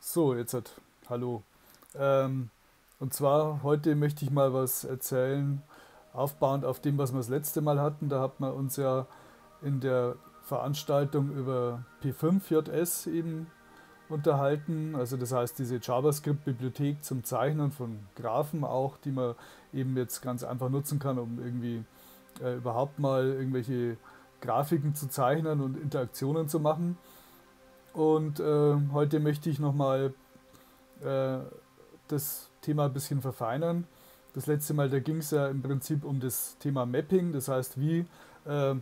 So, jetzt hat, hallo. Ähm, und zwar heute möchte ich mal was erzählen, aufbauend auf dem, was wir das letzte Mal hatten. Da hat man uns ja in der Veranstaltung über P5JS eben unterhalten. Also das heißt diese JavaScript-Bibliothek zum Zeichnen von Graphen auch, die man eben jetzt ganz einfach nutzen kann, um irgendwie äh, überhaupt mal irgendwelche Grafiken zu zeichnen und Interaktionen zu machen. Und äh, heute möchte ich nochmal äh, das Thema ein bisschen verfeinern. Das letzte Mal, da ging es ja im Prinzip um das Thema Mapping, das heißt, wie äh,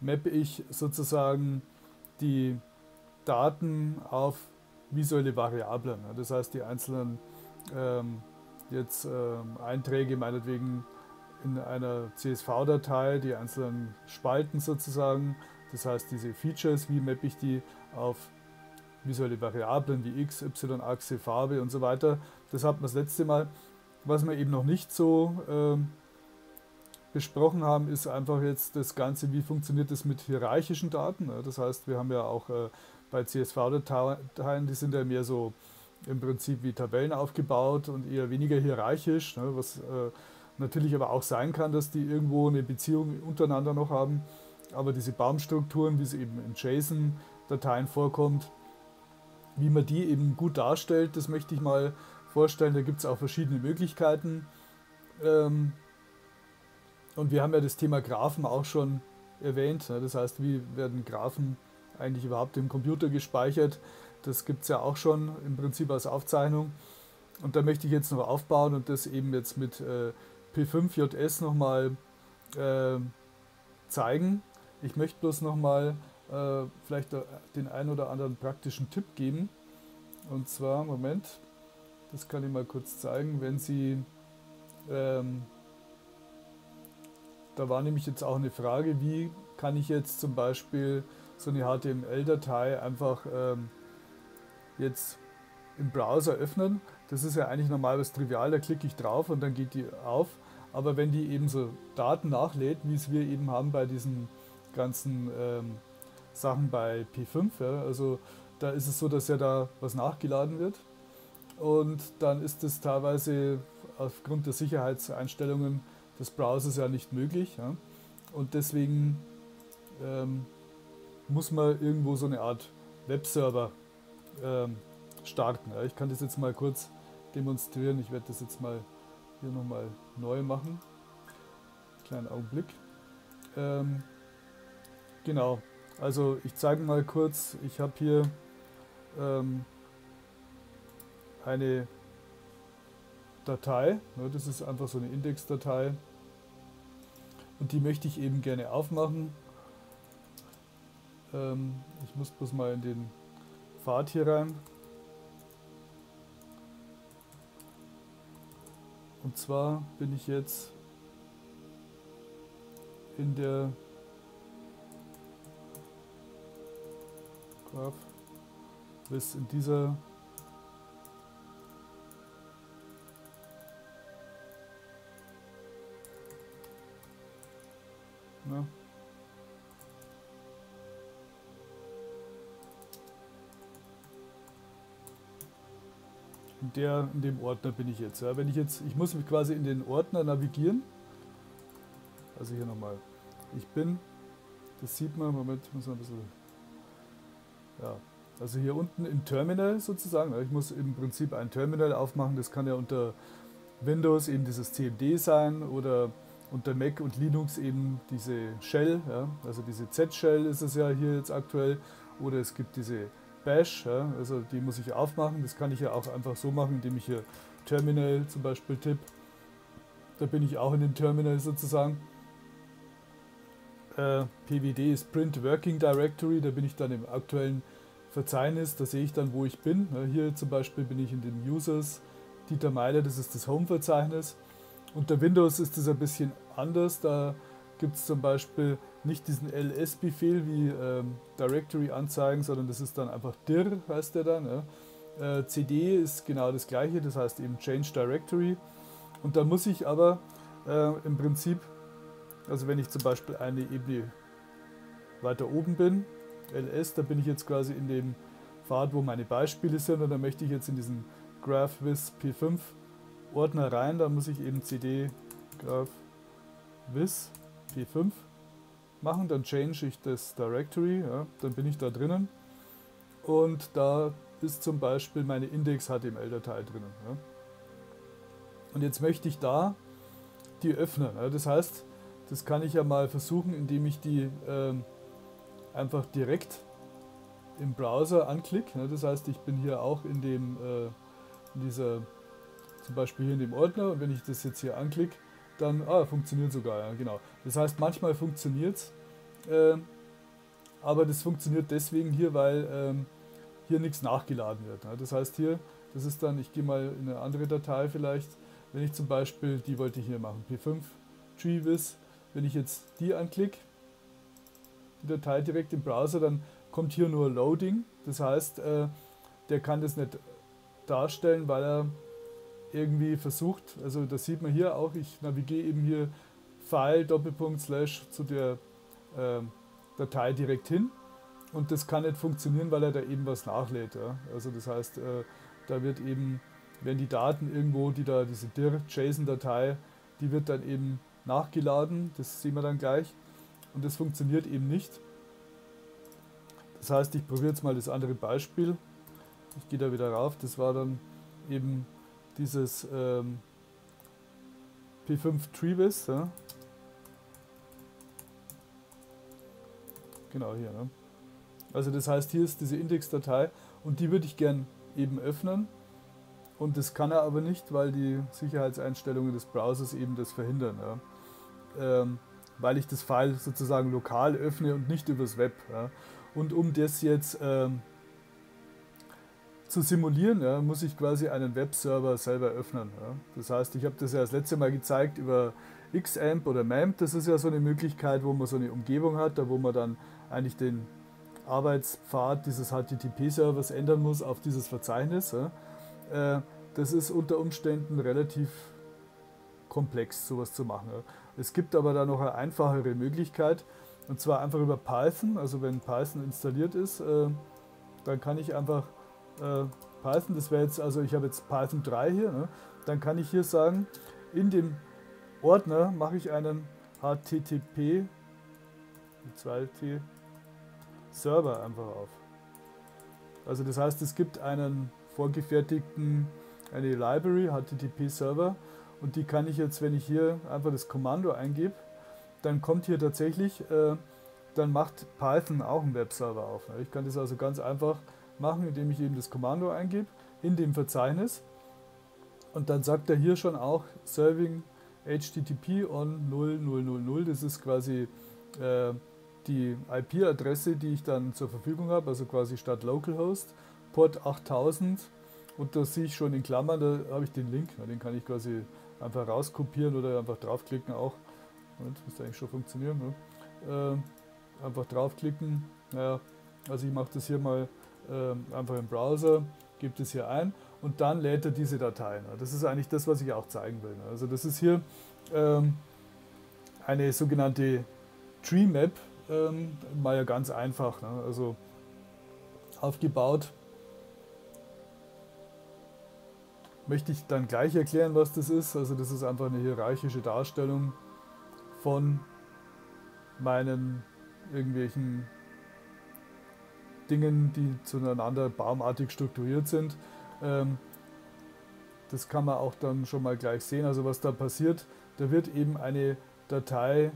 mappe ich sozusagen die Daten auf visuelle Variablen. Das heißt, die einzelnen ähm, jetzt ähm, Einträge meinetwegen in einer CSV-Datei, die einzelnen Spalten sozusagen, das heißt diese Features, wie mappe ich die auf visuelle Variablen wie x, y-Achse, Farbe und so weiter. Das hatten wir das letzte Mal. Was wir eben noch nicht so ähm, besprochen haben, ist einfach jetzt das Ganze, wie funktioniert das mit hierarchischen Daten. Das heißt, wir haben ja auch äh, bei CSV-Dateien, die sind ja mehr so im Prinzip wie Tabellen aufgebaut und eher weniger hierarchisch, ne, was äh, natürlich aber auch sein kann, dass die irgendwo eine Beziehung untereinander noch haben. Aber diese Baumstrukturen, wie es eben in JSON-Dateien vorkommt, wie man die eben gut darstellt, das möchte ich mal vorstellen. Da gibt es auch verschiedene Möglichkeiten. Ähm, und wir haben ja das Thema Graphen auch schon erwähnt. Ne? Das heißt, wie werden Graphen eigentlich überhaupt im Computer gespeichert? Das gibt es ja auch schon im Prinzip als Aufzeichnung. Und da möchte ich jetzt noch aufbauen und das eben jetzt mit äh, P5JS nochmal äh, zeigen. Ich möchte bloß nochmal äh, vielleicht den einen oder anderen praktischen Tipp geben. Und zwar, Moment, das kann ich mal kurz zeigen, wenn Sie, ähm, da war nämlich jetzt auch eine Frage, wie kann ich jetzt zum Beispiel so eine HTML-Datei einfach ähm, jetzt im Browser öffnen. Das ist ja eigentlich normal was trivial, da klicke ich drauf und dann geht die auf. Aber wenn die eben so Daten nachlädt, wie es wir eben haben bei diesen ganzen ähm, Sachen bei P5, ja, also da ist es so, dass ja da was nachgeladen wird und dann ist es teilweise aufgrund der Sicherheitseinstellungen des Browsers ja nicht möglich. Ja. Und deswegen ähm, muss man irgendwo so eine Art Webserver ähm, starten. Ja. Ich kann das jetzt mal kurz demonstrieren. Ich werde das jetzt mal hier nochmal neu machen. Kleinen Augenblick. Ähm, genau, also ich zeige mal kurz, ich habe hier ähm, eine Datei, ne, das ist einfach so eine Indexdatei und die möchte ich eben gerne aufmachen. Ähm, ich muss bloß mal in den Pfad hier rein. Und zwar bin ich jetzt in der Graph bis in dieser Ne? In, der, in dem Ordner bin ich jetzt. Ja. Wenn ich jetzt, ich muss mich quasi in den Ordner navigieren. Also hier nochmal. Ich bin, das sieht man, Moment, muss man ein bisschen, ja, also hier unten im Terminal sozusagen. Ich muss im Prinzip ein Terminal aufmachen. Das kann ja unter Windows eben dieses CMD sein oder unter Mac und Linux eben diese Shell, ja, also diese Z-Shell ist es ja hier jetzt aktuell, oder es gibt diese Bash, ja, also die muss ich aufmachen. Das kann ich ja auch einfach so machen, indem ich hier Terminal zum Beispiel tippe. Da bin ich auch in dem Terminal sozusagen. Äh, PWD ist Print Working Directory, da bin ich dann im aktuellen Verzeichnis, da sehe ich dann, wo ich bin. Hier zum Beispiel bin ich in den Users, Dieter Meiler, das ist das Home-Verzeichnis. Unter Windows ist es ein bisschen anders. Da gibt es zum Beispiel nicht diesen ls-Befehl wie ähm, Directory anzeigen, sondern das ist dann einfach dir, heißt der dann. Ja. Äh, CD ist genau das gleiche, das heißt eben Change Directory. Und da muss ich aber äh, im Prinzip, also wenn ich zum Beispiel eine Ebene weiter oben bin, ls, da bin ich jetzt quasi in dem Pfad, wo meine Beispiele sind und dann möchte ich jetzt in diesen GraphVis P5 Ordner rein, da muss ich eben cd GraphVis P5 machen, dann change ich das Directory, ja, dann bin ich da drinnen und da ist zum Beispiel meine Index-HTML-Datei drinnen. Ja. Und jetzt möchte ich da die öffnen. Ja. Das heißt, das kann ich ja mal versuchen, indem ich die ähm, einfach direkt im Browser anklicke. Ne. Das heißt, ich bin hier auch in dem äh, in dieser zum Beispiel hier in dem Ordner und wenn ich das jetzt hier anklicke, dann ah, funktioniert sogar, ja, genau. Das heißt, manchmal funktioniert es, äh, aber das funktioniert deswegen hier, weil ähm, hier nichts nachgeladen wird. Ne? Das heißt hier, das ist dann, ich gehe mal in eine andere Datei vielleicht, wenn ich zum Beispiel, die wollte ich hier machen, P5 Treevis, wenn ich jetzt die anklicke, die Datei direkt im Browser, dann kommt hier nur Loading. Das heißt, äh, der kann das nicht darstellen, weil er irgendwie versucht, also das sieht man hier auch, ich navigiere eben hier File Doppelpunkt Slash zu der äh, Datei direkt hin und das kann nicht funktionieren, weil er da eben was nachlädt. Ja. Also das heißt, äh, da wird eben, wenn die Daten irgendwo, die da, diese dir-JSON-Datei, die wird dann eben nachgeladen, das sehen wir dann gleich und das funktioniert eben nicht. Das heißt, ich probiere jetzt mal das andere Beispiel. Ich gehe da wieder rauf, das war dann eben dieses ähm, P5 Treevis. Ja. Genau hier. Ne? Also das heißt, hier ist diese Indexdatei und die würde ich gern eben öffnen. Und das kann er aber nicht, weil die Sicherheitseinstellungen des Browsers eben das verhindern. Ja. Ähm, weil ich das File sozusagen lokal öffne und nicht übers Web. Ja. Und um das jetzt ähm, zu simulieren, ja, muss ich quasi einen Webserver selber öffnen. Ja. Das heißt, ich habe das ja das letzte Mal gezeigt über Xamp oder MAMP. Das ist ja so eine Möglichkeit, wo man so eine Umgebung hat, da wo man dann eigentlich den Arbeitspfad dieses HTTP-Servers ändern muss auf dieses Verzeichnis. Ja. Äh, das ist unter Umständen relativ komplex, sowas zu machen. Es gibt aber da noch eine einfachere Möglichkeit, und zwar einfach über Python. Also wenn Python installiert ist, äh, dann kann ich einfach äh, Python, das wäre jetzt, also ich habe jetzt Python 3 hier, ne? dann kann ich hier sagen, in dem Ordner mache ich einen HTTP mit 2T Server einfach auf. Also das heißt, es gibt einen vorgefertigten, eine Library, HTTP Server und die kann ich jetzt, wenn ich hier einfach das Kommando eingebe, dann kommt hier tatsächlich, äh, dann macht Python auch einen Webserver auf. Ich kann das also ganz einfach machen, indem ich eben das Kommando eingebe in dem Verzeichnis. Und dann sagt er hier schon auch Serving HTTP on 0000. Das ist quasi äh, die IP-Adresse, die ich dann zur Verfügung habe, also quasi statt Localhost, Port 8000. Und da sehe ich schon in Klammern, da habe ich den Link, den kann ich quasi einfach rauskopieren oder einfach draufklicken auch. Moment, müsste eigentlich schon funktionieren. Ne? Äh, einfach draufklicken. Naja, also ich mache das hier mal äh, einfach im Browser, gebe das hier ein und dann lädt er diese Dateien. Das ist eigentlich das, was ich auch zeigen will. Also das ist hier ähm, eine sogenannte Tree Map, ähm, mal ja ganz einfach. Ne? Also aufgebaut. Möchte ich dann gleich erklären, was das ist. Also das ist einfach eine hierarchische Darstellung von meinen irgendwelchen Dingen, die zueinander baumartig strukturiert sind. Ähm, das kann man auch dann schon mal gleich sehen. Also was da passiert, da wird eben eine Datei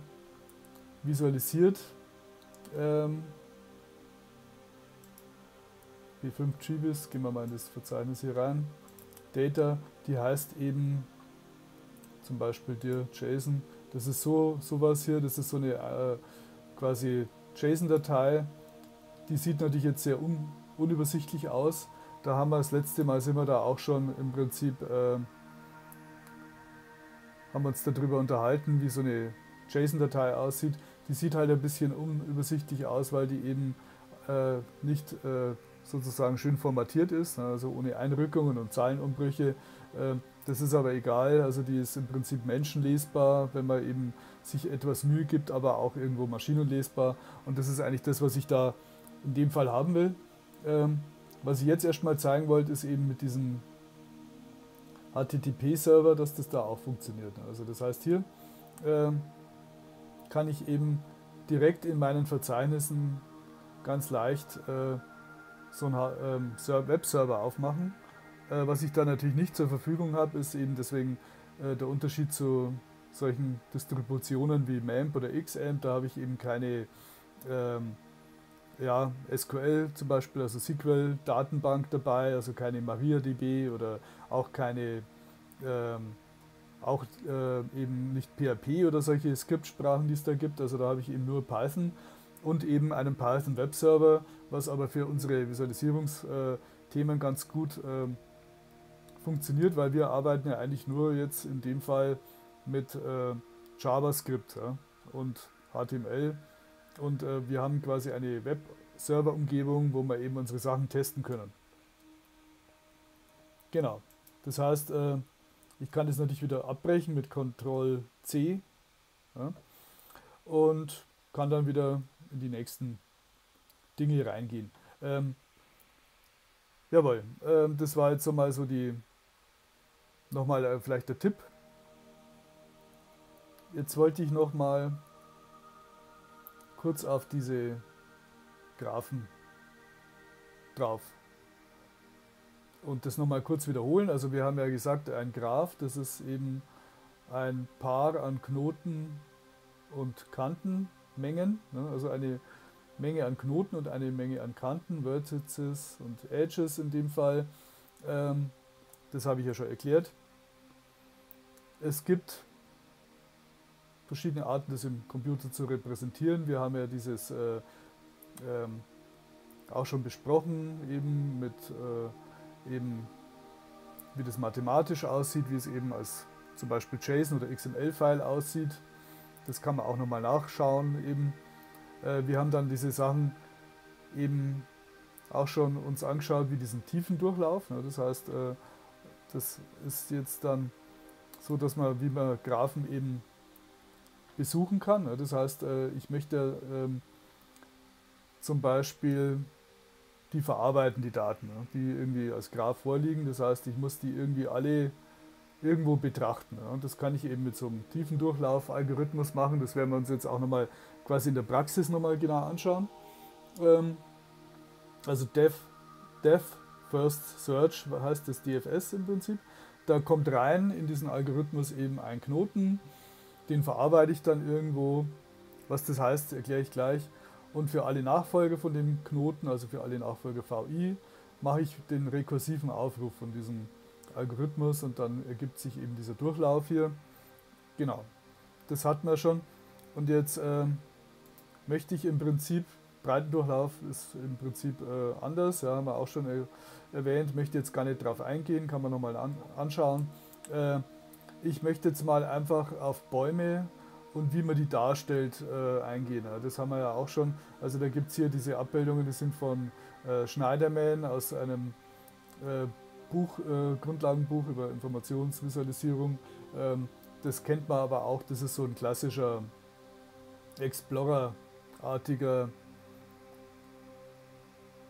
visualisiert. Ähm, B5 GBIS, gehen wir mal in das Verzeichnis hier rein. Data, die heißt eben zum Beispiel dir JSON. Das ist so sowas hier, das ist so eine äh, quasi JSON-Datei, die sieht natürlich jetzt sehr un, unübersichtlich aus. Da haben wir das letzte Mal, sind wir da auch schon im Prinzip, äh, haben uns darüber unterhalten, wie so eine JSON-Datei aussieht. Die sieht halt ein bisschen unübersichtlich aus, weil die eben äh, nicht äh, sozusagen schön formatiert ist, ne, also ohne Einrückungen und Zahlenumbrüche. Äh, das ist aber egal, also die ist im Prinzip menschenlesbar, wenn man eben sich etwas Mühe gibt, aber auch irgendwo maschinenlesbar. Und das ist eigentlich das, was ich da in dem Fall haben will. Ähm, was ich jetzt erstmal zeigen wollte, ist eben mit diesem HTTP-Server, dass das da auch funktioniert. Also das heißt, hier äh, kann ich eben direkt in meinen Verzeichnissen ganz leicht äh, so einen äh, Webserver aufmachen. Äh, was ich da natürlich nicht zur Verfügung habe, ist eben deswegen äh, der Unterschied zu solchen Distributionen wie MAMP oder XAMP. Da habe ich eben keine ähm, ja, SQL zum Beispiel, also SQL-Datenbank dabei, also keine MariaDB oder auch keine, ähm, auch äh, eben nicht PHP oder solche Skriptsprachen, die es da gibt. Also da habe ich eben nur Python und eben einen Python Webserver, was aber für unsere Visualisierungsthemen ganz gut äh, funktioniert, weil wir arbeiten ja eigentlich nur jetzt in dem Fall mit äh, JavaScript ja, und HTML und äh, wir haben quasi eine Web-Server-Umgebung, wo wir eben unsere Sachen testen können. Genau. Das heißt, äh, ich kann das natürlich wieder abbrechen mit Ctrl C und kann dann wieder in die nächsten Dinge reingehen. Ähm, jawohl, ähm, das war jetzt so mal so die, nochmal äh, vielleicht der Tipp. Jetzt wollte ich nochmal kurz auf diese Graphen drauf. Und das nochmal kurz wiederholen. Also wir haben ja gesagt, ein Graph, das ist eben ein Paar an Knoten und Kantenmengen. Ne? Also eine Menge an Knoten und eine Menge an Kanten, Vertices und Edges in dem Fall. Ähm, das habe ich ja schon erklärt. Es gibt verschiedene Arten, das im Computer zu repräsentieren. Wir haben ja dieses äh, ähm, auch schon besprochen, eben mit äh, eben wie das mathematisch aussieht, wie es eben als zum Beispiel JSON oder XML-File aussieht. Das kann man auch nochmal nachschauen. Eben. Äh, wir haben dann diese Sachen eben auch schon uns angeschaut, wie diesen Tiefendurchlauf. Ne? Das heißt, äh, das ist jetzt dann so, dass man, wie man Graphen eben besuchen kann. Das heißt, äh, ich möchte ähm, zum Beispiel die verarbeiten, die Daten, die irgendwie als Graph vorliegen. Das heißt, ich muss die irgendwie alle irgendwo betrachten. Und das kann ich eben mit so einem tiefen Durchlauf-Algorithmus machen. Das werden wir uns jetzt auch nochmal quasi in der Praxis nochmal genau anschauen. Ähm, also Dev, Dev First Search heißt das DFS im Prinzip. Da kommt rein in diesen Algorithmus eben ein Knoten, den verarbeite ich dann irgendwo. Was das heißt, erkläre ich gleich. Und für alle Nachfolger von dem Knoten, also für alle Nachfolger VI, mache ich den rekursiven Aufruf von diesem Algorithmus und dann ergibt sich eben dieser Durchlauf hier. Genau, das hatten wir schon. Und jetzt äh, möchte ich im Prinzip, Breitendurchlauf ist im Prinzip äh, anders, ja, haben wir auch schon er erwähnt, möchte jetzt gar nicht drauf eingehen, kann man nochmal an anschauen. Äh, ich möchte jetzt mal einfach auf Bäume und wie man die darstellt äh, eingehen. Das haben wir ja auch schon. Also da gibt es hier diese Abbildungen, die sind von äh, Schneiderman aus einem äh, Buch, äh, Grundlagenbuch über Informationsvisualisierung. Ähm, das kennt man aber auch, das ist so ein klassischer Explorer-artiger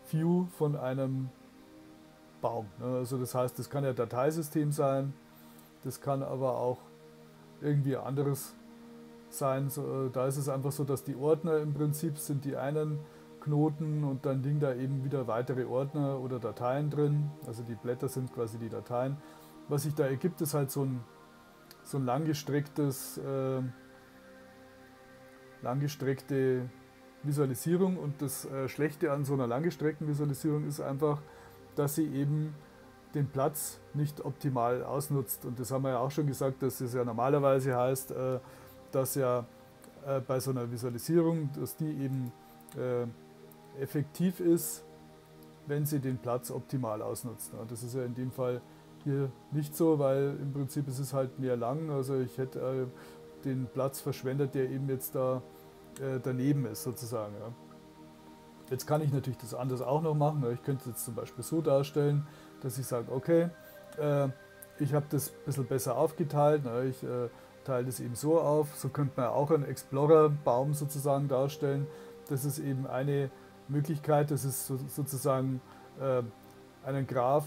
View von einem Baum. Ne? Also das heißt, das kann ja Dateisystem sein, das kann aber auch irgendwie anderes sein. Äh, da ist es einfach so, dass die Ordner im Prinzip sind die einen Knoten und dann liegen da eben wieder weitere Ordner oder Dateien drin. Also die Blätter sind quasi die Dateien. Was sich da ergibt, ist halt so ein, so ein langgestrecktes, äh, langgestreckte Visualisierung. Und das äh, Schlechte an so einer langgestreckten Visualisierung ist einfach, dass sie eben den Platz nicht optimal ausnutzt. Und das haben wir ja auch schon gesagt, dass es ja normalerweise heißt, äh, dass ja äh, bei so einer Visualisierung, dass die eben äh, effektiv ist, wenn sie den Platz optimal ausnutzt. Das ist ja in dem Fall hier nicht so, weil im Prinzip ist es halt mehr lang. Also ich hätte den Platz verschwendet, der eben jetzt da daneben ist sozusagen. Jetzt kann ich natürlich das anders auch noch machen. Ich könnte es jetzt zum Beispiel so darstellen, dass ich sage, okay, äh, ich habe das ein bisschen besser aufgeteilt. Ne? Ich äh, teile das eben so auf. So könnte man auch einen Explorer-Baum sozusagen darstellen. Das ist eben eine Möglichkeit. Das ist so, sozusagen äh, einen Graph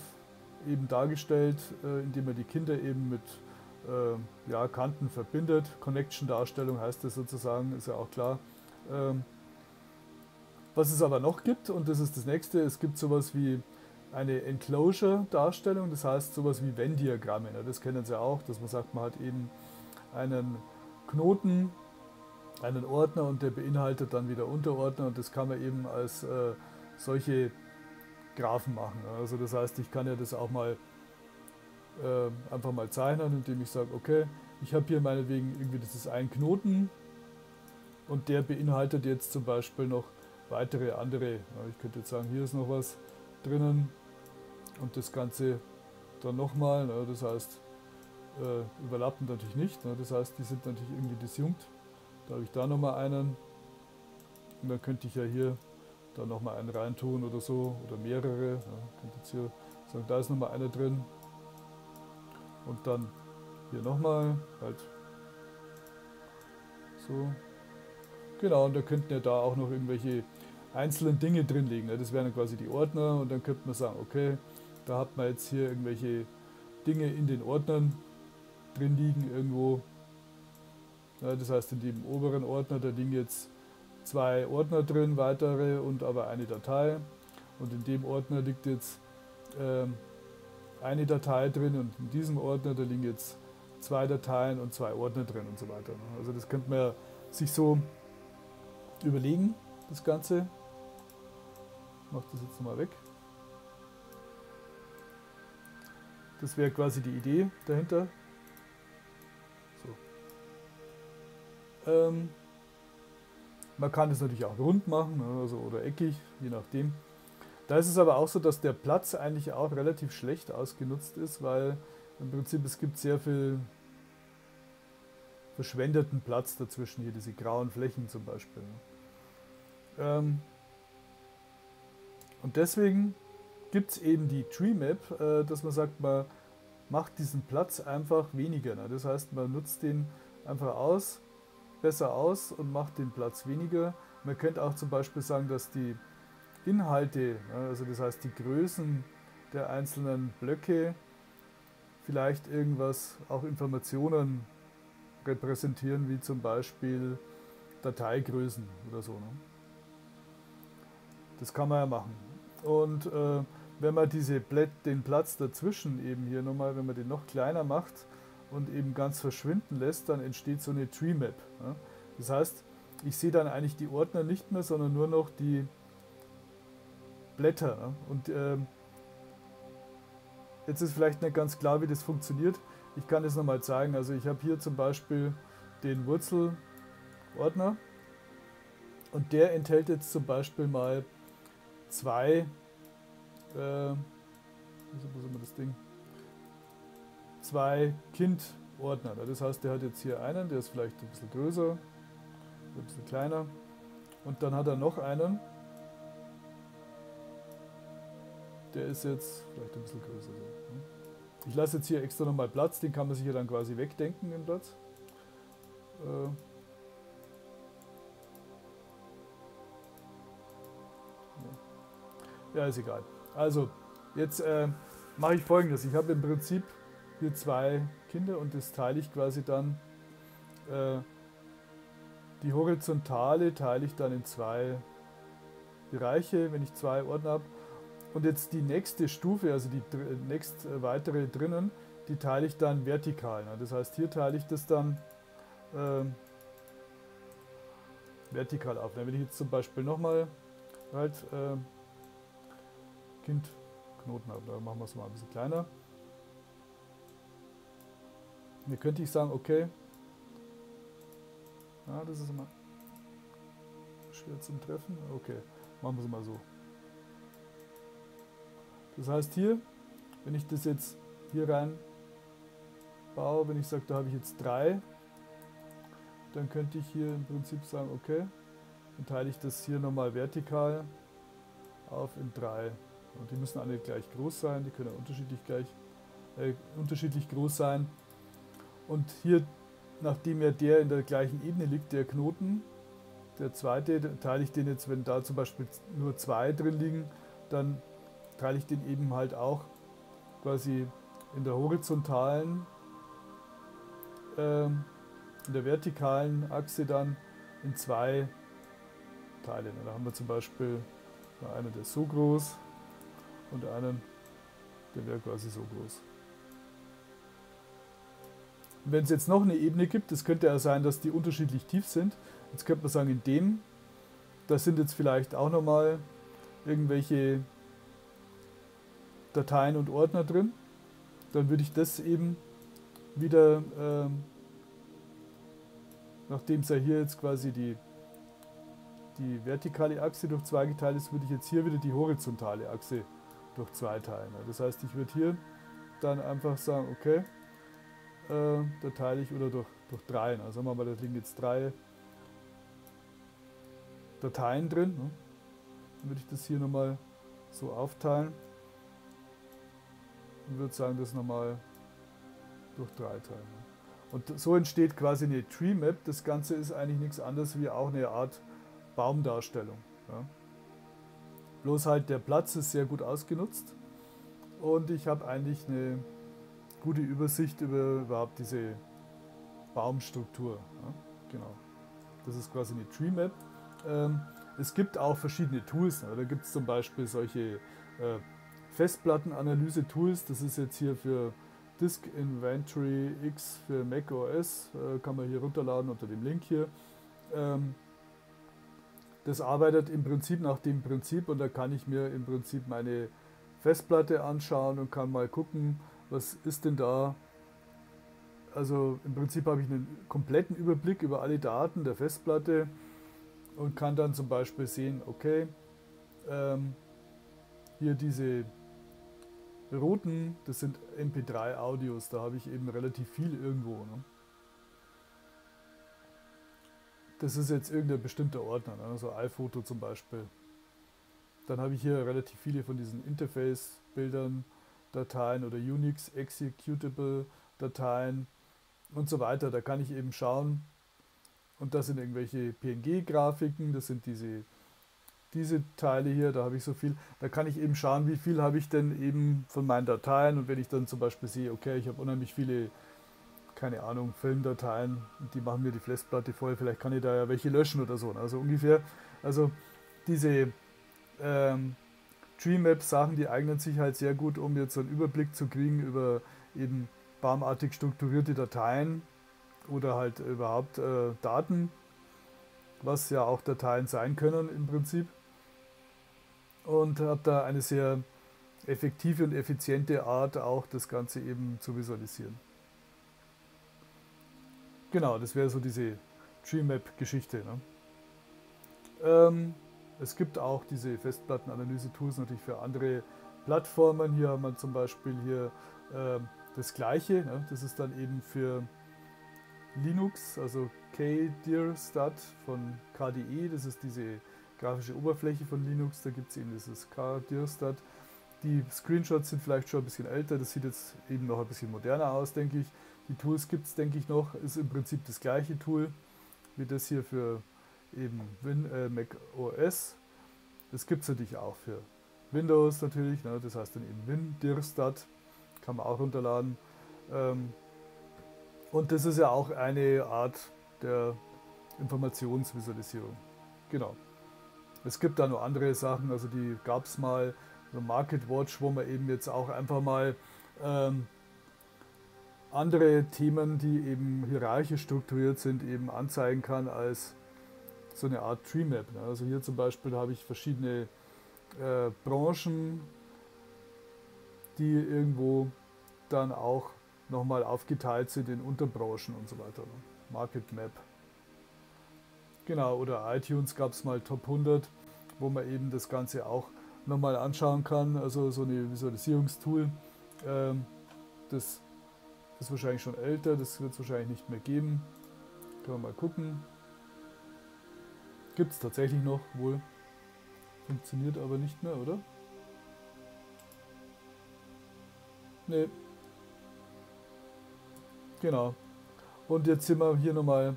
eben dargestellt, äh, indem man die Kinder eben mit äh, ja, Kanten verbindet. Connection-Darstellung heißt das sozusagen, ist ja auch klar. Ähm, was es aber noch gibt, und das ist das nächste, es gibt sowas wie eine Enclosure-Darstellung, das heißt sowas wie Venn-Diagramme. Ne? Das kennen Sie auch, dass man sagt, man hat eben einen Knoten, einen Ordner und der beinhaltet dann wieder Unterordner und das kann man eben als äh, solche Graphen machen. Also das heißt, ich kann ja das auch mal äh, einfach mal zeichnen, indem ich sage, okay, ich habe hier meinetwegen irgendwie, das ist ein Knoten und der beinhaltet jetzt zum Beispiel noch weitere andere. Ich könnte jetzt sagen, hier ist noch was drinnen und das Ganze dann nochmal. Das heißt, äh, überlappen natürlich nicht. Das heißt, die sind natürlich irgendwie disjunkt. Da habe ich da nochmal einen. Und dann könnte ich ja hier dann nochmal einen reintun oder so oder mehrere. Ja, könnte jetzt hier sagen, da ist nochmal einer drin. Und dann hier nochmal halt so. Genau, und da könnten ja da auch noch irgendwelche einzelnen Dinge drin liegen. Ne? Das wären dann quasi die Ordner und dann könnte man sagen, okay, da hat man jetzt hier irgendwelche Dinge in den Ordnern drin liegen irgendwo. Das heißt, in dem oberen Ordner, da liegen jetzt zwei Ordner drin, weitere und aber eine Datei. Und in dem Ordner liegt jetzt ähm, eine Datei drin und in diesem Ordner, da liegen jetzt zwei Dateien und zwei Ordner drin und so weiter. Also das könnte man sich so überlegen, das Ganze. Ich mache das jetzt nochmal weg. Das wäre quasi die Idee dahinter. Ähm, man kann es natürlich auch rund machen ne, also, oder eckig, je nachdem. Da ist es aber auch so, dass der Platz eigentlich auch relativ schlecht ausgenutzt ist, weil im Prinzip es gibt sehr viel verschwendeten Platz dazwischen, hier diese grauen Flächen zum Beispiel. Ne. Ähm, und deswegen gibt es eben die Tree Map, äh, dass man sagt, man macht diesen Platz einfach weniger. Ne? Das heißt, man nutzt den einfach aus, besser aus und macht den Platz weniger. Man könnte auch zum Beispiel sagen, dass die Inhalte, also das heißt die Größen der einzelnen Blöcke, vielleicht irgendwas, auch Informationen repräsentieren, wie zum Beispiel Dateigrößen oder so. Ne? Das kann man ja machen. Und äh, wenn man diese Blätt, den Platz dazwischen eben hier nochmal, wenn man den noch kleiner macht und eben ganz verschwinden lässt, dann entsteht so eine Tree Map. Ja? Das heißt, ich sehe dann eigentlich die Ordner nicht mehr, sondern nur noch die Blätter. Ja? Und äh, jetzt ist vielleicht nicht ganz klar, wie das funktioniert. Ich kann das nochmal zeigen. Also ich habe hier zum Beispiel den Wurzelordner und der enthält jetzt zum Beispiel mal zwei, äh, wo sind wir das Ding? Zwei Kindordner. Das heißt, der hat jetzt hier einen, der ist vielleicht ein bisschen größer, ein bisschen kleiner. Und dann hat er noch einen, der ist jetzt vielleicht ein bisschen größer. Ich lasse jetzt hier extra nochmal Platz, den kann man sich ja dann quasi wegdenken, den Platz. Äh, Ja, ist egal. Also, jetzt äh, mache ich folgendes. Ich habe im Prinzip hier zwei Kinder und das teile ich quasi dann. Äh, die horizontale teile ich dann in zwei Bereiche, wenn ich zwei Ordner habe. Und jetzt die nächste Stufe, also die nächst äh, weitere drinnen, die teile ich dann vertikal. Ne? Das heißt, hier teile ich das dann äh, vertikal auf. Wenn ich jetzt zum Beispiel nochmal halt äh, Kind-Knoten habe. Da machen wir es mal ein bisschen kleiner. Hier könnte ich sagen, okay, ja, das ist immer schwer zum Treffen. Okay, machen wir es mal so. Das heißt hier, wenn ich das jetzt hier rein baue, wenn ich sage, da habe ich jetzt drei, dann könnte ich hier im Prinzip sagen, okay, dann teile ich das hier nochmal vertikal auf in drei. Und die müssen alle gleich groß sein, die können unterschiedlich, gleich, äh, unterschiedlich groß sein. Und hier, nachdem ja der in der gleichen Ebene liegt, der Knoten, der zweite, teile ich den jetzt, wenn da zum Beispiel nur zwei drin liegen, dann teile ich den eben halt auch quasi in der horizontalen, ähm, in der vertikalen Achse dann in zwei Teile. Da haben wir zum Beispiel einen, der ist so groß und einen, der wäre quasi so groß. Wenn es jetzt noch eine Ebene gibt, das könnte ja sein, dass die unterschiedlich tief sind. Jetzt könnte man sagen, in dem, da sind jetzt vielleicht auch nochmal irgendwelche Dateien und Ordner drin. Dann würde ich das eben wieder, ähm, nachdem es ja hier jetzt quasi die, die vertikale Achse durch zwei geteilt ist, würde ich jetzt hier wieder die horizontale Achse durch zwei teilen. Das heißt, ich würde hier dann einfach sagen, okay, äh, teile ich oder durch, durch drei. Also sagen wir mal, da liegen jetzt drei Dateien drin. Ne? Dann würde ich das hier nochmal so aufteilen und würde sagen, das nochmal durch drei teilen. Ne? Und so entsteht quasi eine Tree Map. Das Ganze ist eigentlich nichts anderes wie auch eine Art Baumdarstellung. Ja. Bloß halt der Platz ist sehr gut ausgenutzt und ich habe eigentlich eine gute Übersicht über überhaupt diese Baumstruktur. Ja, genau. Das ist quasi eine Tree Map. Ähm, es gibt auch verschiedene Tools. Ne? Da gibt es zum Beispiel solche äh, Festplattenanalyse-Tools. Das ist jetzt hier für Disk Inventory X für Mac OS. Äh, kann man hier runterladen unter dem Link hier. Ähm, das arbeitet im Prinzip nach dem Prinzip und da kann ich mir im Prinzip meine Festplatte anschauen und kann mal gucken, was ist denn da. Also im Prinzip habe ich einen kompletten Überblick über alle Daten der Festplatte und kann dann zum Beispiel sehen, okay, ähm, hier diese roten, das sind MP3-Audios, da habe ich eben relativ viel irgendwo. Ne? Das ist jetzt irgendein bestimmter Ordner, ne? also iPhoto zum Beispiel. Dann habe ich hier relativ viele von diesen Interface-Bildern, Dateien oder Unix Executable Dateien und so weiter. Da kann ich eben schauen, und das sind irgendwelche PNG-Grafiken, das sind diese, diese Teile hier, da habe ich so viel. Da kann ich eben schauen, wie viel habe ich denn eben von meinen Dateien. Und wenn ich dann zum Beispiel sehe, okay, ich habe unheimlich viele, keine Ahnung, Filmdateien, und die machen mir die Festplatte voll, vielleicht kann ich da ja welche löschen oder so. Also ungefähr, also diese ähm, TreeMap-Sachen, die eignen sich halt sehr gut, um jetzt einen Überblick zu kriegen über eben baumartig strukturierte Dateien oder halt überhaupt äh, Daten, was ja auch Dateien sein können im Prinzip. Und habe da eine sehr effektive und effiziente Art, auch das Ganze eben zu visualisieren. Genau, das wäre so diese TreeMap-Geschichte. Ne? Ähm, es gibt auch diese Festplattenanalyse-Tools natürlich für andere Plattformen. Hier haben wir zum Beispiel hier äh, das gleiche. Ne? Das ist dann eben für Linux, also KDIR-Stat von KDE. Das ist diese grafische Oberfläche von Linux. Da gibt es eben dieses KDIR-Stat. Die Screenshots sind vielleicht schon ein bisschen älter. Das sieht jetzt eben noch ein bisschen moderner aus, denke ich. Die Tools gibt es, denke ich, noch. Ist im Prinzip das gleiche Tool wie das hier für eben Win, äh, Mac OS. Das gibt es natürlich auch für Windows natürlich, ne? das heißt dann eben WinDirstat, kann man auch runterladen. Ähm, und das ist ja auch eine Art der Informationsvisualisierung. Genau. Es gibt da noch andere Sachen, also die gab es mal, so Market Watch, wo man eben jetzt auch einfach mal ähm, andere Themen, die eben hierarchisch strukturiert sind, eben anzeigen kann als so eine Art Tree Map. Ne? Also hier zum Beispiel habe ich verschiedene äh, Branchen, die irgendwo dann auch nochmal aufgeteilt sind in Unterbranchen und so weiter. Ne? Market Map. Genau, oder iTunes gab es mal Top 100, wo man eben das Ganze auch nochmal anschauen kann. Also so eine Visualisierungstool. Ähm, das ist wahrscheinlich schon älter, das wird es wahrscheinlich nicht mehr geben. Können wir mal gucken. Gibt es tatsächlich noch wohl. Funktioniert aber nicht mehr, oder? Ne. Genau. Und jetzt sind wir hier nochmal,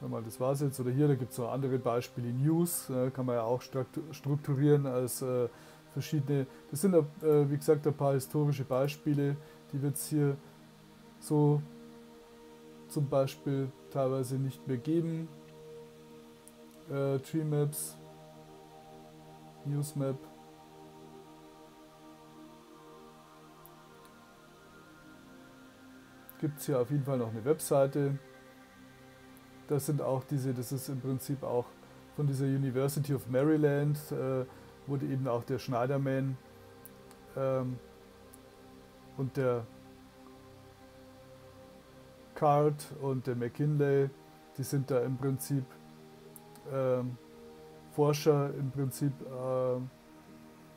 nochmal das war's jetzt, oder hier, da gibt es noch andere Beispiele. News äh, kann man ja auch strukturieren als äh, verschiedene, das sind äh, wie gesagt ein paar historische Beispiele, die wird es hier so zum Beispiel teilweise nicht mehr geben. Äh, Tree Maps, Newsmap. Gibt es hier auf jeden Fall noch eine Webseite. Das sind auch diese, das ist im Prinzip auch von dieser University of Maryland, äh, wurde eben auch der Schneiderman ähm, und der Card und der McKinley, die sind da im Prinzip Forscher im Prinzip äh,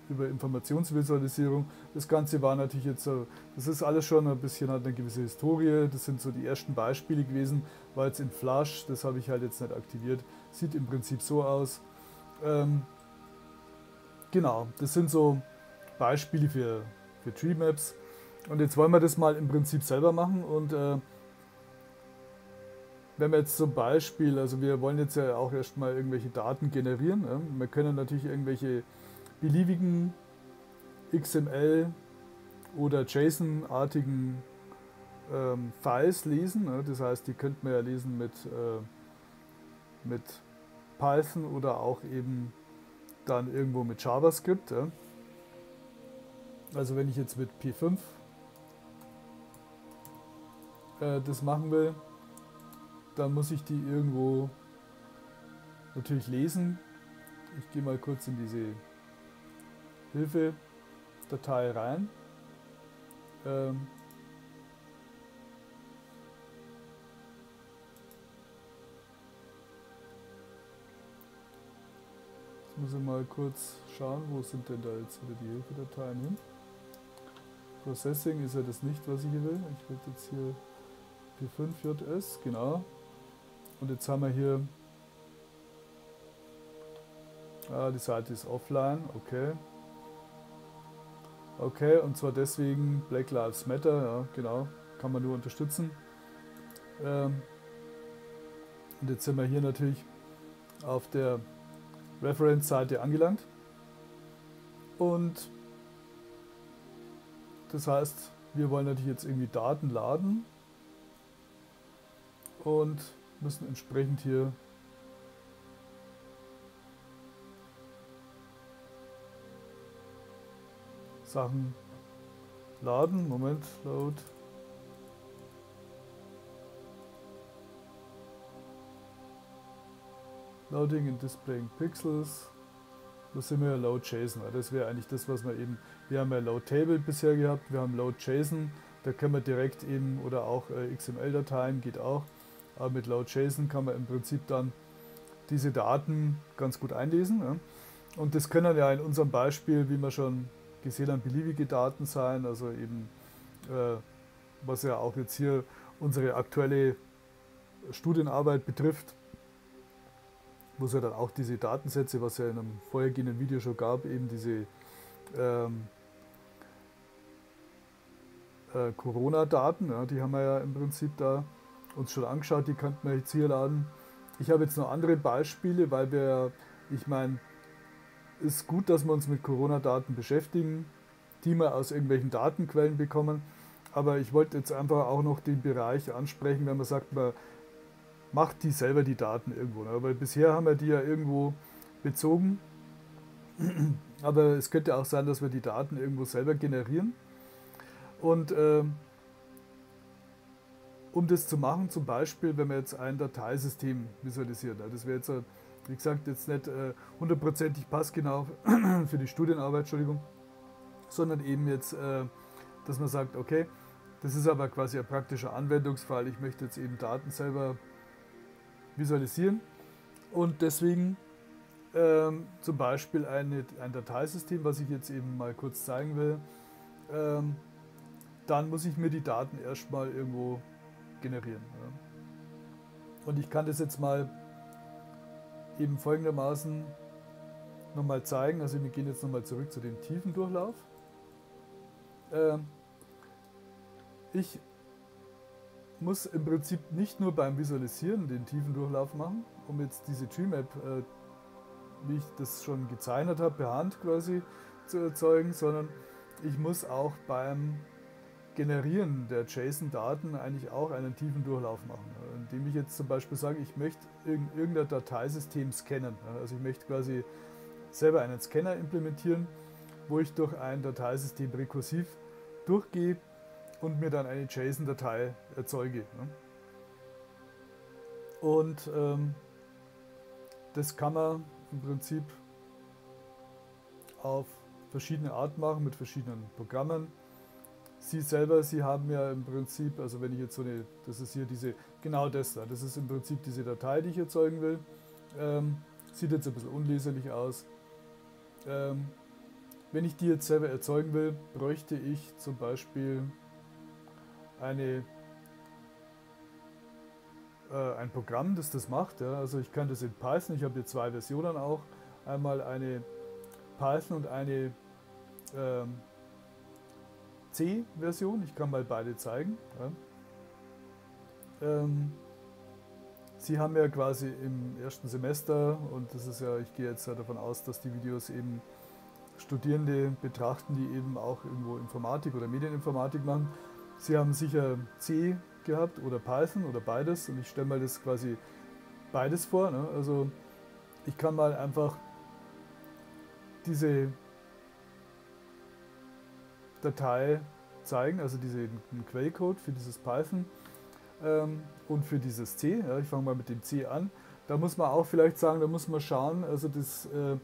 über Informationsvisualisierung. Das Ganze war natürlich jetzt so, das ist alles schon ein bisschen, hat eine gewisse Historie. Das sind so die ersten Beispiele gewesen. War jetzt in Flash, das habe ich halt jetzt nicht aktiviert. Sieht im Prinzip so aus. Ähm, genau, das sind so Beispiele für, für Tree Maps. Und jetzt wollen wir das mal im Prinzip selber machen und äh, wenn wir jetzt zum Beispiel, also wir wollen jetzt ja auch erstmal irgendwelche Daten generieren. Ja? Wir können natürlich irgendwelche beliebigen XML oder JSON-artigen ähm, Files lesen. Ja? Das heißt, die könnte man ja lesen mit, äh, mit Python oder auch eben dann irgendwo mit JavaScript. Ja? Also wenn ich jetzt mit P5 äh, das machen will, dann muss ich die irgendwo natürlich lesen. Ich gehe mal kurz in diese Hilfe-Datei rein. Ähm Jetzt muss ich mal kurz schauen, wo sind denn da jetzt wieder die Hilfedateien hin. Processing ist ja das nicht, was ich hier will. Ich will jetzt hier P5JS, genau. Und jetzt haben wir hier, ah, die Seite ist offline, okay. Okay, und zwar deswegen Black Lives Matter, ja, genau, kann man nur unterstützen. Ähm, und jetzt sind wir hier natürlich auf der Reference-Seite angelangt. Und das heißt, wir wollen natürlich jetzt irgendwie Daten laden. Und müssen entsprechend hier Sachen laden. Moment, load. Loading and Displaying Pixels. Da sind wir ja Load JSON. Das wäre eigentlich das, was wir eben. Wir haben ja Load Table bisher gehabt, wir haben Load JSON. Da können wir direkt eben oder auch äh, XML-Dateien geht auch. Aber mit Load.json kann man im Prinzip dann diese Daten ganz gut einlesen. Ja. Und das können ja in unserem Beispiel, wie wir schon gesehen haben, beliebige Daten sein, also eben, äh, was ja auch jetzt hier unsere aktuelle Studienarbeit betrifft, wo es ja dann auch diese Datensätze, was ja in einem vorhergehenden Video schon gab, eben diese ähm, äh, Corona-Daten, ja, die haben wir ja im Prinzip da uns schon angeschaut, die könnten wir jetzt hier laden. Ich habe jetzt noch andere Beispiele, weil wir, ich meine, ist gut, dass wir uns mit Corona-Daten beschäftigen, die wir aus irgendwelchen Datenquellen bekommen. Aber ich wollte jetzt einfach auch noch den Bereich ansprechen, wenn man sagt, man macht die selber die Daten irgendwo. Ne? Weil bisher haben wir die ja irgendwo bezogen. Aber es könnte auch sein, dass wir die Daten irgendwo selber generieren. Und äh, um das zu machen, zum Beispiel, wenn man jetzt ein Dateisystem visualisiert, das wäre jetzt, wie gesagt, jetzt nicht äh, hundertprozentig passgenau für die Studienarbeit, Entschuldigung, sondern eben jetzt, äh, dass man sagt, okay, das ist aber quasi ein praktischer Anwendungsfall, ich möchte jetzt eben Daten selber visualisieren und deswegen ähm, zum Beispiel eine, ein Dateisystem, was ich jetzt eben mal kurz zeigen will, ähm, dann muss ich mir die Daten erstmal irgendwo generieren. Und ich kann das jetzt mal eben folgendermaßen nochmal zeigen. Also wir gehen jetzt nochmal zurück zu dem Tiefendurchlauf. Ähm, ich muss im Prinzip nicht nur beim Visualisieren den Tiefendurchlauf machen, um jetzt diese Treemap, äh, wie ich das schon gezeichnet habe, per Hand quasi zu erzeugen, sondern ich muss auch beim Generieren der JSON-Daten eigentlich auch einen tiefen Durchlauf machen. Indem ich jetzt zum Beispiel sage, ich möchte irgendein Dateisystem scannen. Also ich möchte quasi selber einen Scanner implementieren, wo ich durch ein Dateisystem rekursiv durchgehe und mir dann eine JSON-Datei erzeuge. Und ähm, das kann man im Prinzip auf verschiedene Arten machen mit verschiedenen Programmen. Sie selber, Sie haben ja im Prinzip, also wenn ich jetzt so eine, das ist hier diese, genau das da, das ist im Prinzip diese Datei, die ich erzeugen will. Ähm, sieht jetzt ein bisschen unleserlich aus. Ähm, wenn ich die jetzt selber erzeugen will, bräuchte ich zum Beispiel eine, äh, ein Programm, das das macht. Ja. Also ich kann das in Python, ich habe hier zwei Versionen auch. Einmal eine Python und eine ähm, C-Version. Ich kann mal beide zeigen. Ja. Ähm, Sie haben ja quasi im ersten Semester, und das ist ja, ich gehe jetzt ja davon aus, dass die Videos eben Studierende betrachten, die eben auch irgendwo Informatik oder Medieninformatik machen. Sie haben sicher C gehabt oder Python oder beides und ich stelle mal das quasi beides vor. Ne? Also ich kann mal einfach diese Datei zeigen, also diesen Quellcode für dieses Python ähm, und für dieses C. Ja, ich fange mal mit dem C an. Da muss man auch vielleicht sagen, da muss man schauen, also das äh,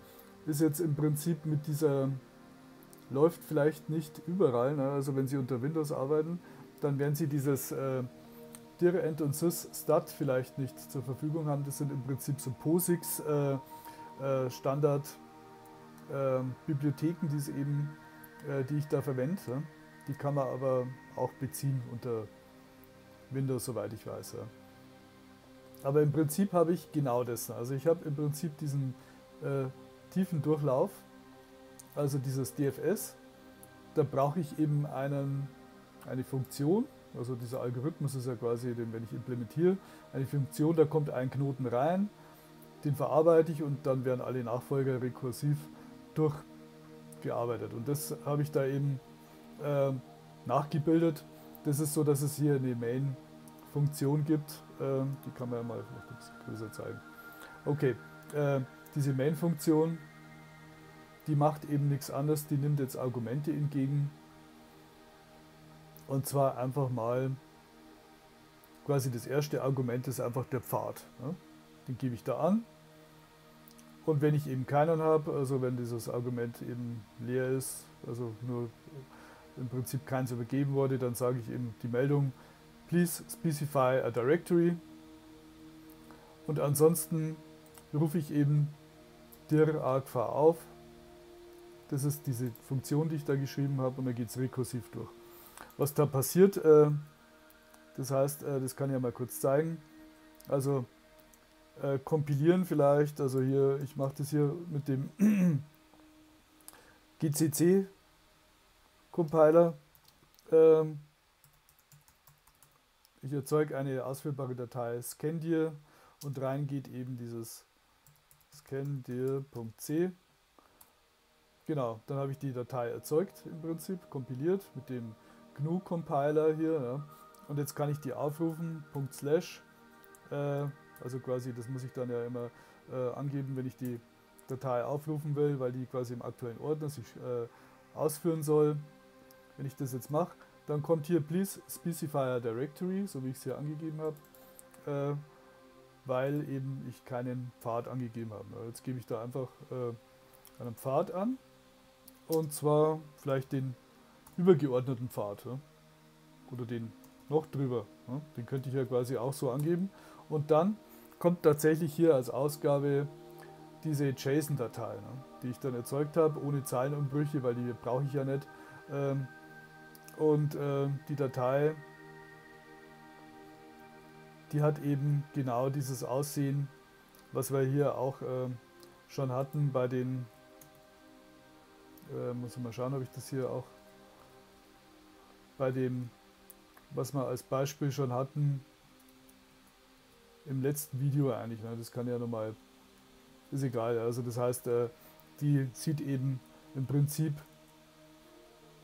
ist jetzt im Prinzip mit dieser, läuft vielleicht nicht überall, ne? also wenn Sie unter Windows arbeiten, dann werden Sie dieses äh, dir end und sys stat vielleicht nicht zur Verfügung haben. Das sind im Prinzip so POSIX äh, äh, Standard ähm, Bibliotheken, die, eben, äh, die ich da verwende. Die kann man aber auch beziehen unter Windows, soweit ich weiß. Aber im Prinzip habe ich genau das. Also ich habe im Prinzip diesen äh, tiefen Durchlauf, also dieses DFS. Da brauche ich eben einen, eine Funktion, also dieser Algorithmus ist ja quasi, wenn ich implementiere, eine Funktion, da kommt ein Knoten rein, den verarbeite ich und dann werden alle Nachfolger rekursiv durchgearbeitet. Und das habe ich da eben äh, nachgebildet. Das ist so, dass es hier eine Main-Funktion gibt. Äh, die kann man ja mal vielleicht ein bisschen größer zeigen. Okay, äh, diese Main-Funktion, die macht eben nichts anderes. Die nimmt jetzt Argumente entgegen. Und zwar einfach mal quasi das erste Argument ist einfach der Pfad. Ne? Den gebe ich da an und wenn ich eben keinen habe, also wenn dieses Argument eben leer ist, also nur im Prinzip keins übergeben wurde, dann sage ich eben die Meldung, please specify a directory. Und ansonsten rufe ich eben dir argv auf. Das ist diese Funktion, die ich da geschrieben habe und dann geht es rekursiv durch. Was da passiert, äh, das heißt, äh, das kann ich ja mal kurz zeigen. Also äh, kompilieren vielleicht. Also hier, ich mache das hier mit dem GCC Compiler. Ähm, ich erzeuge eine ausführbare Datei scandir und rein geht eben dieses scandir.c. Genau, dann habe ich die Datei erzeugt im Prinzip, kompiliert mit dem GNU-Compiler hier. Ja. Und jetzt kann ich die aufrufen, Slash, äh, also quasi, das muss ich dann ja immer äh, angeben, wenn ich die Datei aufrufen will, weil die quasi im aktuellen Ordner sich äh, ausführen soll. Wenn ich das jetzt mache, dann kommt hier Please Specify a Directory, so wie ich es hier angegeben habe, äh, weil eben ich keinen Pfad angegeben habe. Jetzt gebe ich da einfach äh, einen Pfad an und zwar vielleicht den übergeordneten Pfad ja? oder den noch drüber. Ja? Den könnte ich ja quasi auch so angeben und dann kommt tatsächlich hier als Ausgabe diese JSON-Datei, ne, die ich dann erzeugt habe, ohne Zeilenumbrüche, weil die brauche ich ja nicht. Ähm, und äh, die Datei, die hat eben genau dieses Aussehen, was wir hier auch äh, schon hatten bei den, äh, muss ich mal schauen, ob ich das hier auch bei dem, was wir als Beispiel schon hatten, im letzten Video eigentlich. Ne? Das kann ja nochmal, ist egal. Also das heißt, äh, die sieht eben im Prinzip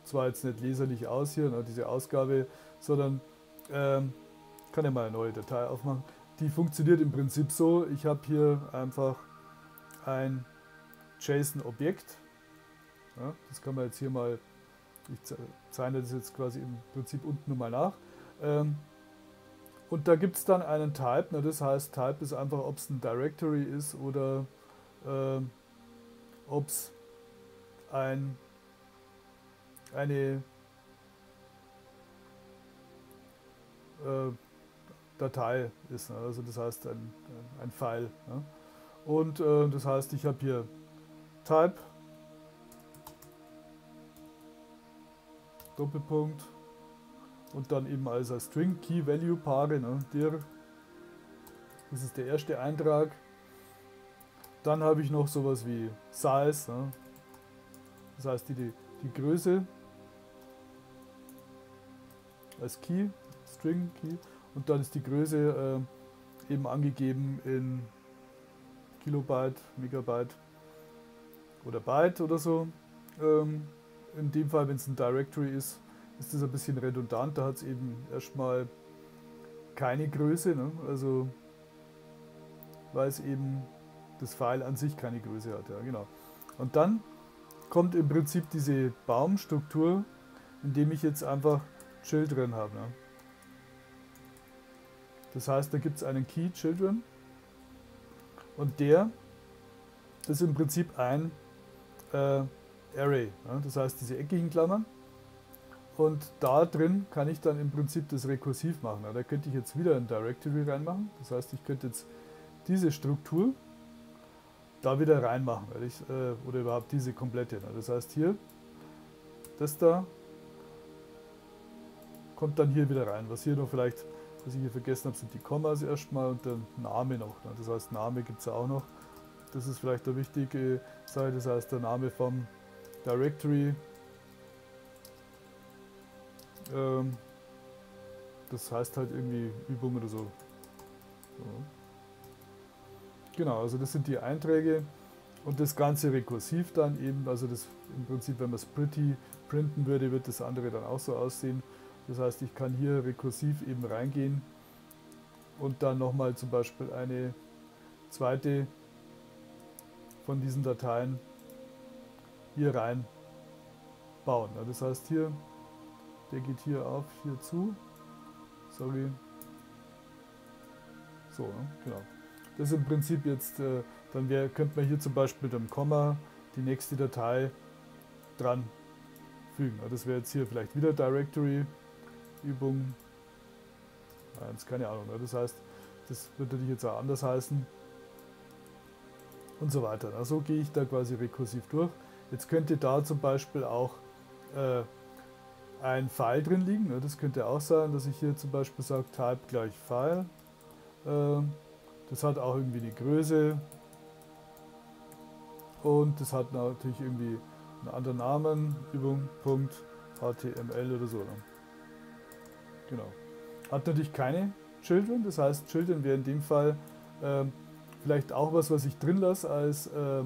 zwar jetzt nicht leserlich aus hier, ne, diese Ausgabe, sondern ähm, kann ja mal eine neue Datei aufmachen. Die funktioniert im Prinzip so, ich habe hier einfach ein JSON-Objekt. Ja, das kann man jetzt hier mal, ich zeichne das jetzt quasi im Prinzip unten nochmal nach. Ähm, und da gibt es dann einen Type, ne, das heißt Type ist einfach, ob es ein Directory ist oder äh, ob es ein, eine äh, Datei ist. Ne? Also das heißt ein, ein File. Ne? Und äh, das heißt, ich habe hier Type, Doppelpunkt und dann eben als String Key Value Paare, ne? der, das ist der erste Eintrag. Dann habe ich noch sowas wie Size, ne? das heißt die, die, die Größe als Key, String Key und dann ist die Größe äh, eben angegeben in Kilobyte, Megabyte oder Byte oder so. Ähm, in dem Fall, wenn es ein Directory ist, ist das ein bisschen redundant. Da hat es eben erstmal keine Größe, ne? also weil es eben das File an sich keine Größe hat. Ja, genau. Und dann kommt im Prinzip diese Baumstruktur, indem ich jetzt einfach Children habe. Ne? Das heißt, da gibt es einen Key Children und der ist im Prinzip ein äh, Array. Ja? Das heißt, diese eckigen Klammern. Und da drin kann ich dann im Prinzip das rekursiv machen. Da könnte ich jetzt wieder ein Directory reinmachen. Das heißt, ich könnte jetzt diese Struktur da wieder reinmachen. Äh, oder überhaupt diese komplette. Ja? Das heißt, hier, das da kommt dann hier wieder rein. Was hier noch vielleicht was ich hier vergessen habe, sind die Kommas erstmal und der Name noch. Ne? Das heißt, Name gibt es auch noch. Das ist vielleicht eine wichtige Sache. Das heißt, der Name vom Directory. Ähm, das heißt halt irgendwie Übung oder so. so. Genau, also das sind die Einträge und das Ganze rekursiv dann eben, also das im Prinzip, wenn man es pretty printen würde, wird das andere dann auch so aussehen. Das heißt, ich kann hier rekursiv eben reingehen und dann nochmal zum Beispiel eine zweite von diesen Dateien hier rein bauen. Das heißt hier, der geht hier auf, hier zu. Sorry. So, ne? genau. Das ist im Prinzip jetzt, äh, dann wär, könnte man hier zum Beispiel mit einem Komma die nächste Datei dran fügen. Das wäre jetzt hier vielleicht wieder Directory Übung 1, keine Ahnung. Ne? Das heißt, das würde natürlich jetzt auch anders heißen und so weiter. Also gehe ich da quasi rekursiv durch. Jetzt könnte da zum Beispiel auch äh, ein File drin liegen. Ne? Das könnte auch sein, dass ich hier zum Beispiel sage, Type gleich File. Äh, das hat auch irgendwie eine Größe und das hat natürlich irgendwie einen anderen Namen, Übung.html oder so. Ne? Genau. Hat natürlich keine Children, das heißt, Children wäre in dem Fall äh, vielleicht auch was, was ich drin lasse als äh,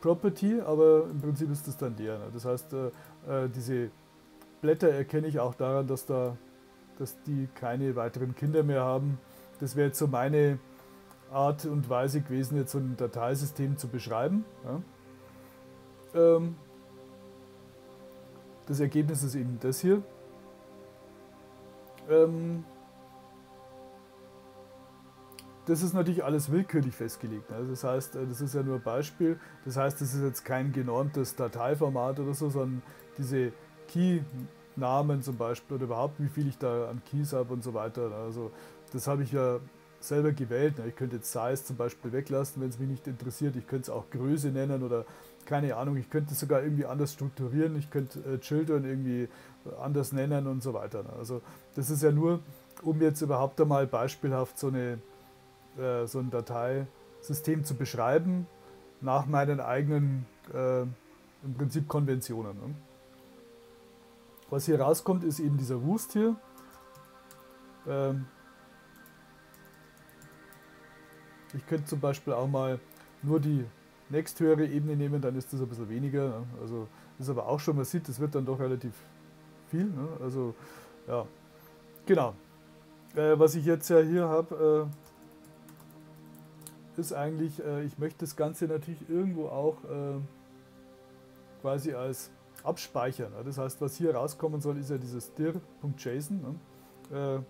Property, aber im Prinzip ist das dann der. Ne? Das heißt, äh, äh, diese Blätter erkenne ich auch daran, dass, da, dass die keine weiteren Kinder mehr haben. Das wäre jetzt so meine Art und Weise gewesen, jetzt so ein Dateisystem zu beschreiben. Ja? Ähm, das Ergebnis ist eben das hier. Ähm, das ist natürlich alles willkürlich festgelegt. Ne? Das heißt, äh, das ist ja nur ein Beispiel. Das heißt, das ist jetzt kein genormtes Dateiformat oder so, sondern diese Key-Namen zum Beispiel oder überhaupt, wie viel ich da an Keys habe und so weiter. Ne? Also das habe ich ja selber gewählt. Ne? Ich könnte jetzt Size zum Beispiel weglassen, wenn es mich nicht interessiert. Ich könnte es auch Größe nennen oder keine Ahnung. Ich könnte es sogar irgendwie anders strukturieren. Ich könnte äh, Children irgendwie anders nennen und so weiter. Also das ist ja nur, um jetzt überhaupt einmal beispielhaft so, eine, äh, so ein Dateisystem zu beschreiben, nach meinen eigenen äh, im Prinzip Konventionen. Ne? Was hier rauskommt, ist eben dieser Wust hier. Ähm ich könnte zum Beispiel auch mal nur die nächsthöhere Ebene nehmen, dann ist das ein bisschen weniger. Ne? Also ist aber auch schon, man sieht, das wird dann doch relativ viel. Ne? Also ja, genau. Äh, was ich jetzt ja hier habe, äh, ist eigentlich, äh, ich möchte das Ganze natürlich irgendwo auch äh, quasi als abspeichern. Das heißt, was hier rauskommen soll, ist ja dieses dir.json. Ne? Äh,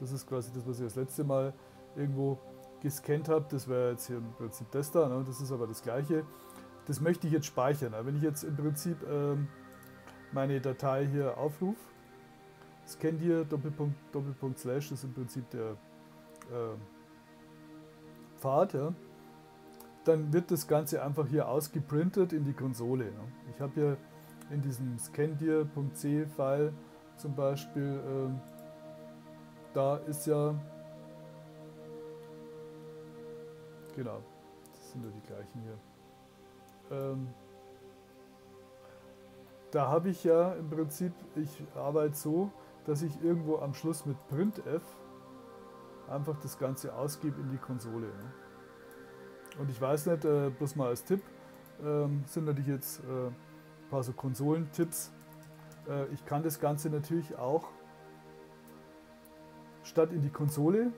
das ist quasi das, was ich das letzte Mal irgendwo gescannt habe. Das wäre jetzt hier im Prinzip das da. Ne? Das ist aber das gleiche. Das möchte ich jetzt speichern. Wenn ich jetzt im Prinzip ähm, meine Datei hier aufrufe, scan hier Doppelpunkt, Doppelpunkt Slash, das ist im Prinzip der äh, Pfad, ja, dann wird das Ganze einfach hier ausgeprintet in die Konsole. Ne? Ich habe hier in diesem scandir.c File zum Beispiel, äh, da ist ja Genau, das sind ja die gleichen hier. Ähm, da habe ich ja im Prinzip, ich arbeite so, dass ich irgendwo am Schluss mit printf einfach das Ganze ausgebe in die Konsole. Ne? Und ich weiß nicht, äh, bloß mal als Tipp, ähm, sind natürlich jetzt äh, ein paar so Konsolentipps. Äh, ich kann das Ganze natürlich auch statt in die Konsole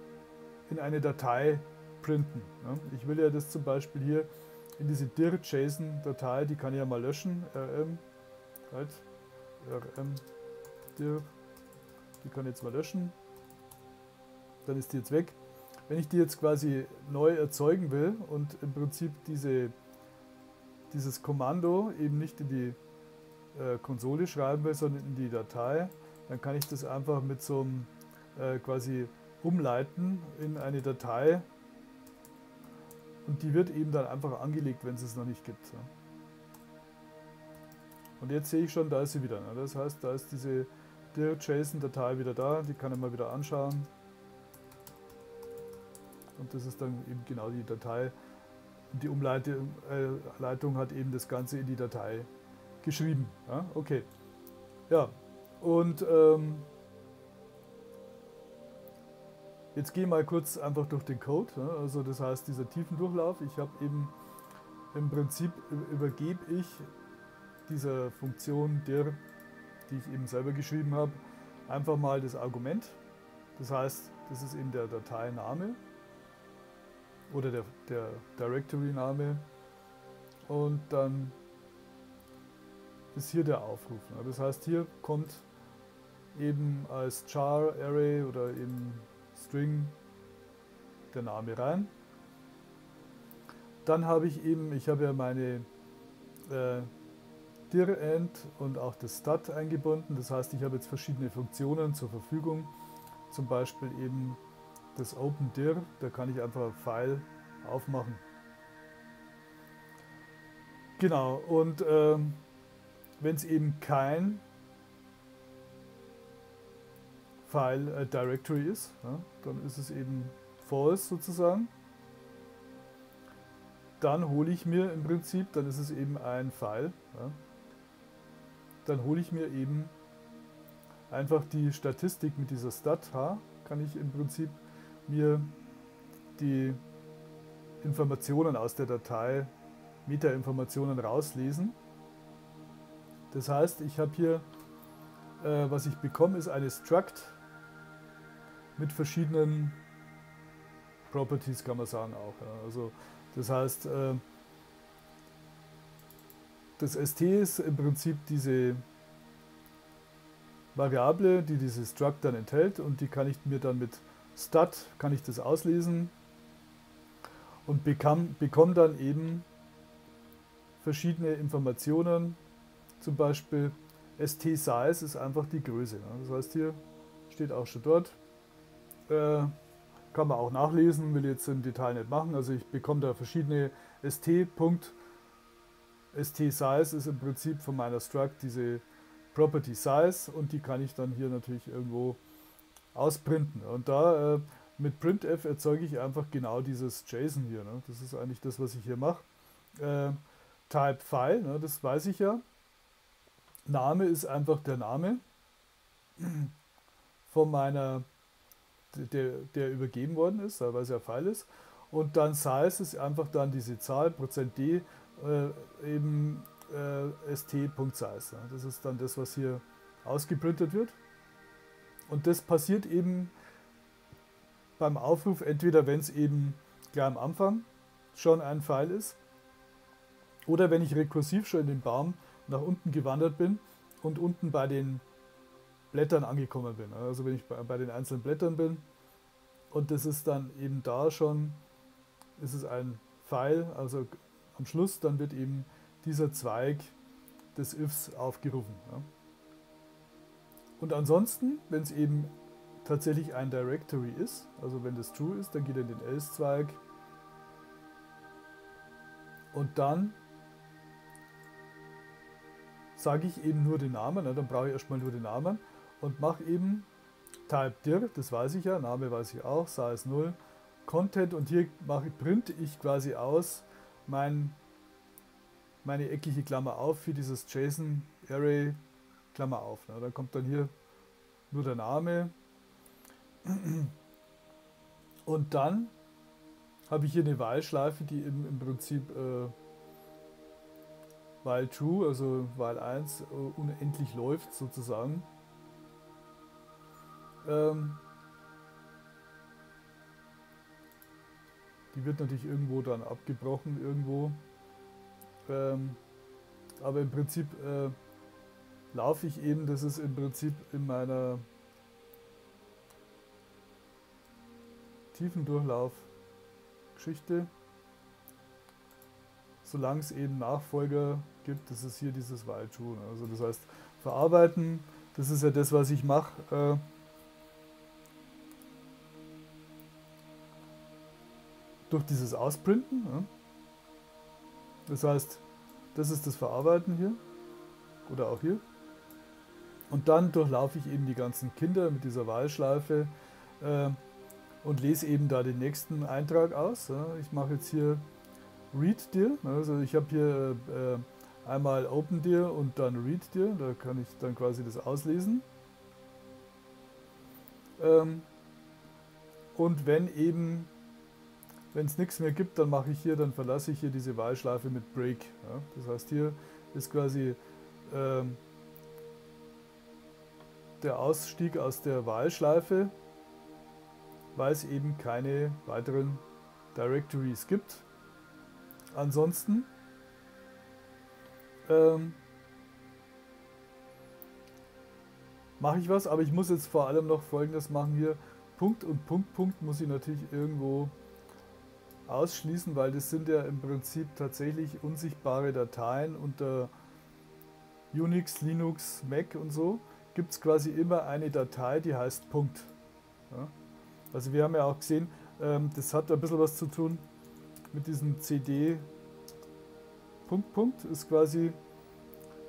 in eine Datei printen. Ich will ja das zum Beispiel hier in diese dir.json-Datei, die kann ich ja mal löschen, rm, halt, rm, dir, die kann ich jetzt mal löschen, dann ist die jetzt weg. Wenn ich die jetzt quasi neu erzeugen will und im Prinzip diese, dieses Kommando eben nicht in die äh, Konsole schreiben will, sondern in die Datei, dann kann ich das einfach mit so einem äh, quasi umleiten in eine Datei, und die wird eben dann einfach angelegt, wenn es es noch nicht gibt. Und jetzt sehe ich schon, da ist sie wieder. Das heißt, da ist diese dir.json-Datei wieder da, die kann ich mal wieder anschauen. Und das ist dann eben genau die Datei. Die Umleitung äh, hat eben das Ganze in die Datei geschrieben. Ja, okay. Ja, und ähm, Jetzt gehe ich mal kurz einfach durch den Code. Also das heißt, dieser Tiefendurchlauf, ich habe eben im Prinzip übergebe ich dieser Funktion dir, die ich eben selber geschrieben habe, einfach mal das Argument. Das heißt, das ist eben der Dateiname oder der, der Directory-Name und dann ist hier der Aufruf. Das heißt, hier kommt eben als char Array oder eben String der Name rein. Dann habe ich eben, ich habe ja meine äh, dir-end und auch das stat eingebunden. Das heißt, ich habe jetzt verschiedene Funktionen zur Verfügung. Zum Beispiel eben das OpenDir, da kann ich einfach ein File aufmachen. Genau, und ähm, wenn es eben kein File äh, Directory ist, ja, dann ist es eben false sozusagen. Dann hole ich mir im Prinzip, dann ist es eben ein File. Ja, dann hole ich mir eben einfach die Statistik mit dieser stat h, kann ich im Prinzip mir die Informationen aus der Datei, Meta-Informationen rauslesen. Das heißt, ich habe hier, äh, was ich bekomme, ist eine Struct mit verschiedenen Properties, kann man sagen auch. Ja. Also das heißt, äh, das ST ist im Prinzip diese Variable, die dieses Struct dann enthält und die kann ich mir dann mit stat, kann ich das auslesen und bekomme dann eben verschiedene Informationen, zum Beispiel ST-Size ist einfach die Größe. Das heißt hier steht auch schon dort, äh, kann man auch nachlesen, will jetzt im Detail nicht machen. Also ich bekomme da verschiedene ST. ST Size ist im Prinzip von meiner Struct diese Property Size und die kann ich dann hier natürlich irgendwo ausprinten. Und da äh, mit printf erzeuge ich einfach genau dieses JSON hier. Ne? Das ist eigentlich das, was ich hier mache. Äh, Type File, ne? das weiß ich ja. Name ist einfach der Name von meiner der, der übergeben worden ist, weil es ja File ist. Und dann size ist einfach dann diese Zahl, Prozent %d, äh, eben äh, st.size. Das ist dann das, was hier ausgeprintet wird. Und das passiert eben beim Aufruf, entweder wenn es eben gleich am Anfang schon ein Pfeil ist, oder wenn ich rekursiv schon in den Baum nach unten gewandert bin und unten bei den Blättern angekommen bin. Also wenn ich bei, den einzelnen Blättern bin und das ist dann eben da schon, ist es ein Pfeil, also am Schluss dann wird eben dieser Zweig des ifs aufgerufen. Ja. Und ansonsten, wenn es eben tatsächlich ein Directory ist, also wenn das true ist, dann geht er in den else-Zweig und dann sage ich eben nur den Namen, ne, dann brauche ich erstmal nur den Namen und mache eben type dir, das weiß ich ja, Name weiß ich auch, size 0, Content und hier mache, print ich quasi aus mein, meine eckige Klammer auf für dieses JSON Array Klammer auf. Ne? Dann kommt dann hier nur der Name und dann habe ich hier eine While-Schleife, die im, im Prinzip äh, while true, also while 1 äh, unendlich läuft sozusagen. Ähm, die wird natürlich irgendwo dann abgebrochen, irgendwo. Ähm, aber im Prinzip äh, laufe ich eben, das ist im Prinzip in meiner Tiefendurchlauf-Geschichte. Solange es eben Nachfolger gibt, das ist hier dieses True. Also das heißt, verarbeiten, das ist ja das, was ich mache. Äh, durch dieses Ausprinten. Das heißt, das ist das Verarbeiten hier oder auch hier. Und dann durchlaufe ich eben die ganzen Kinder mit dieser Wahlschleife äh, und lese eben da den nächsten Eintrag aus. Ja. Ich mache jetzt hier Read Dir. Also ich habe hier äh, einmal Open Dir und dann Read Dir. Da kann ich dann quasi das auslesen. Ähm, und wenn eben wenn es nichts mehr gibt, dann mache ich hier, dann verlasse ich hier diese Wahlschleife mit Break. Ja. Das heißt, hier ist quasi ähm, der Ausstieg aus der Wahlschleife, weil es eben keine weiteren Directories gibt. Ansonsten ähm, mache ich was, aber ich muss jetzt vor allem noch folgendes machen hier. Punkt und Punkt, Punkt muss ich natürlich irgendwo ausschließen, weil das sind ja im Prinzip tatsächlich unsichtbare Dateien unter Unix, Linux, Mac und so. Gibt es quasi immer eine Datei, die heißt Punkt. Ja? Also wir haben ja auch gesehen, ähm, das hat ein bisschen was zu tun mit diesem CD Punkt Punkt ist quasi,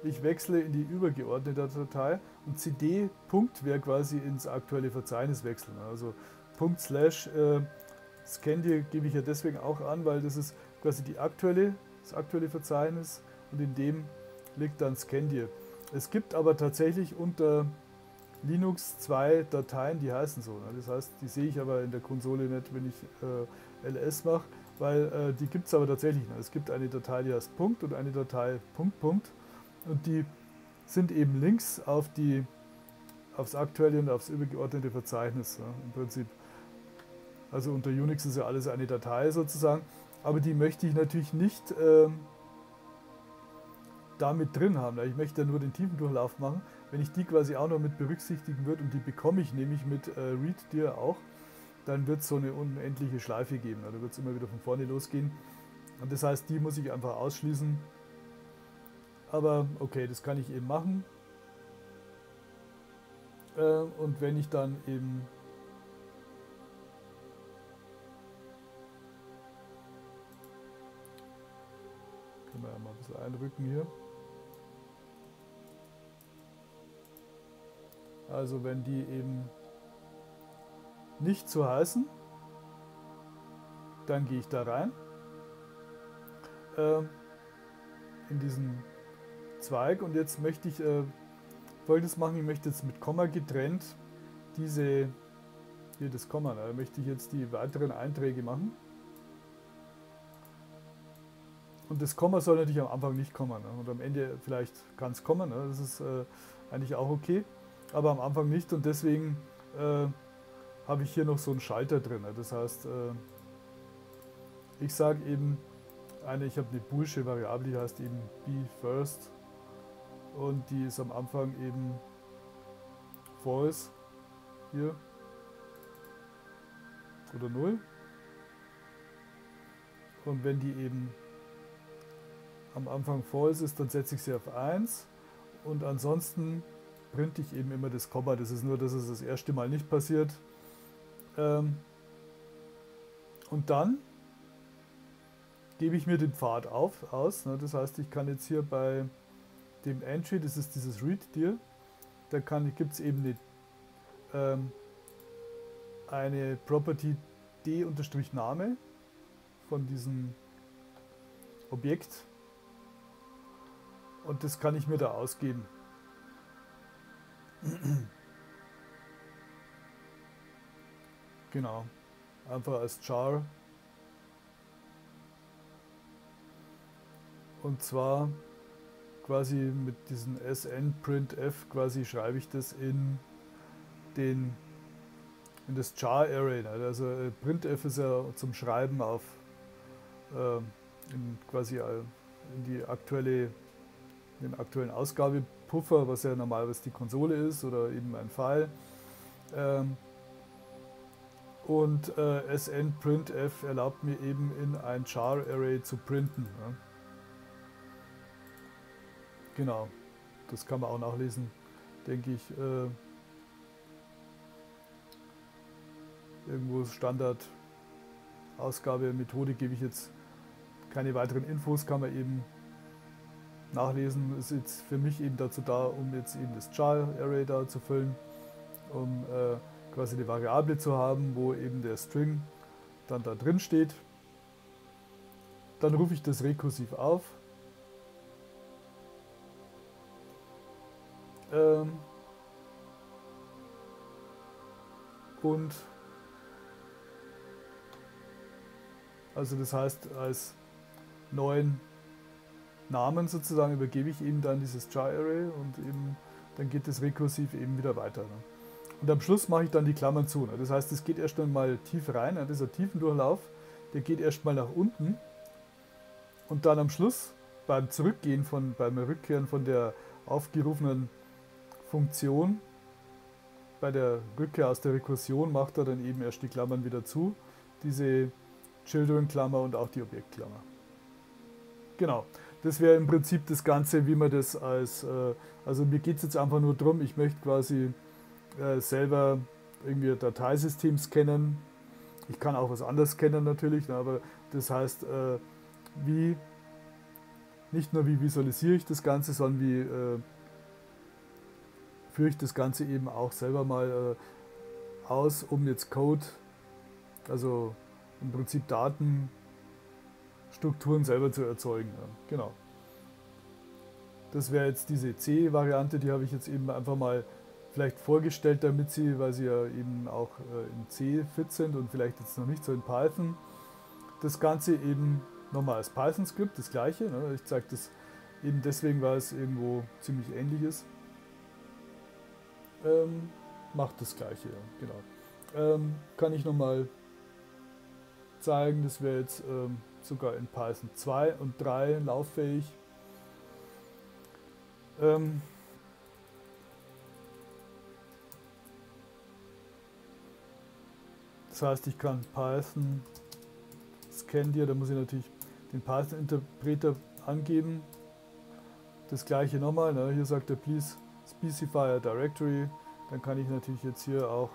ich wechsle in die übergeordnete Datei und CD Punkt wäre quasi ins aktuelle Verzeichnis wechseln. Also Punkt Slash äh, Scandir gebe ich ja deswegen auch an, weil das ist quasi die aktuelle, das aktuelle Verzeichnis und in dem liegt dann Scandir. Es gibt aber tatsächlich unter Linux zwei Dateien, die heißen so. Ne? Das heißt, die sehe ich aber in der Konsole nicht, wenn ich äh, ls mache, weil äh, die gibt es aber tatsächlich. Ne? Es gibt eine Datei, die heißt Punkt und eine Datei Punkt Punkt und die sind eben Links auf die aufs aktuelle und aufs übergeordnete Verzeichnis ja, im Prinzip. Also unter Unix ist ja alles eine Datei sozusagen. Aber die möchte ich natürlich nicht ähm, da mit drin haben. Ich möchte ja nur den Tiefendurchlauf machen. Wenn ich die quasi auch noch mit berücksichtigen würde und die bekomme ich nämlich mit äh, ReadDir auch, dann wird es so eine unendliche Schleife geben. Da wird es immer wieder von vorne losgehen. Und das heißt, die muss ich einfach ausschließen. Aber okay, das kann ich eben machen. Äh, und wenn ich dann eben Können wir ja mal ein bisschen einrücken hier. Also wenn die eben nicht so heißen, dann gehe ich da rein äh, in diesen Zweig und jetzt möchte ich äh, folgendes machen, ich möchte jetzt mit Komma getrennt diese, hier das Komma, da möchte ich jetzt die weiteren Einträge machen. und das Komma soll natürlich am Anfang nicht kommen. Ne? Und am Ende vielleicht es kommen. Ne? Das ist äh, eigentlich auch okay. Aber am Anfang nicht. Und deswegen äh, habe ich hier noch so einen Schalter drin. Ne? Das heißt, äh, ich sage eben, eine, ich habe eine boolsche Variable, die heißt eben be first. Und die ist am Anfang eben false. Hier. Oder 0. Und wenn die eben am Anfang false ist, dann setze ich sie auf 1 und ansonsten printe ich eben immer das Komma. Das ist nur, dass es das erste Mal nicht passiert. Ähm und dann gebe ich mir den Pfad auf, aus. Ne? Das heißt, ich kann jetzt hier bei dem Entry, das ist dieses Read-Dir, da gibt es eben eine, ähm, eine Property d-Name von diesem Objekt und das kann ich mir da ausgeben. genau. Einfach als Char. Und zwar quasi mit diesem snprintf quasi schreibe ich das in den in das char array. Also äh, printf ist ja zum Schreiben auf äh, in quasi äh, in die aktuelle den aktuellen Ausgabepuffer, was ja normalerweise die Konsole ist oder eben ein File. Ähm, und äh, snprintf erlaubt mir eben in ein char Array zu printen. Ja. Genau, das kann man auch nachlesen, denke ich. Äh, irgendwo Standard Ausgabe, Methode gebe ich jetzt keine weiteren Infos, kann man eben nachlesen. Ist jetzt für mich eben dazu da, um jetzt eben das Char Array da zu füllen, um äh, quasi eine Variable zu haben, wo eben der String dann da drin steht. Dann rufe ich das rekursiv auf. Ähm und also das heißt als neuen Namen sozusagen übergebe ich ihm dann dieses Char Array und eben dann geht es rekursiv eben wieder weiter. Ne? Und am Schluss mache ich dann die Klammern zu. Ne? Das heißt, es geht erst einmal tief rein, ne? dieser Tiefendurchlauf, der geht erstmal nach unten und dann am Schluss beim Zurückgehen von, beim Rückkehren von der aufgerufenen Funktion, bei der Rückkehr aus der Rekursion macht er dann eben erst die Klammern wieder zu, diese Children-Klammer und auch die Objektklammer. Genau. Das wäre im Prinzip das Ganze, wie man das als, äh, also mir geht es jetzt einfach nur darum, ich möchte quasi äh, selber irgendwie Dateisystem scannen. Ich kann auch was anderes scannen natürlich, ne, aber das heißt, äh, wie, nicht nur wie visualisiere ich das Ganze, sondern wie äh, führe ich das Ganze eben auch selber mal äh, aus, um jetzt Code, also im Prinzip Daten Strukturen selber zu erzeugen. Ja, genau. Das wäre jetzt diese C-Variante, die habe ich jetzt eben einfach mal vielleicht vorgestellt, damit Sie, weil Sie ja eben auch äh, in C fit sind und vielleicht jetzt noch nicht so in Python, das Ganze eben nochmal als Python-Skript, das gleiche. Ne? Ich zeige das eben deswegen, weil es irgendwo ziemlich ähnlich ist. Ähm, macht das gleiche, ja, genau. Ähm, kann ich nochmal zeigen, das wäre jetzt ähm, sogar in Python 2 und 3 lauffähig. Ähm das heißt, ich kann Python scan dir, da muss ich natürlich den Python-Interpreter angeben. Das gleiche nochmal, ne? hier sagt er please specify a directory, dann kann ich natürlich jetzt hier auch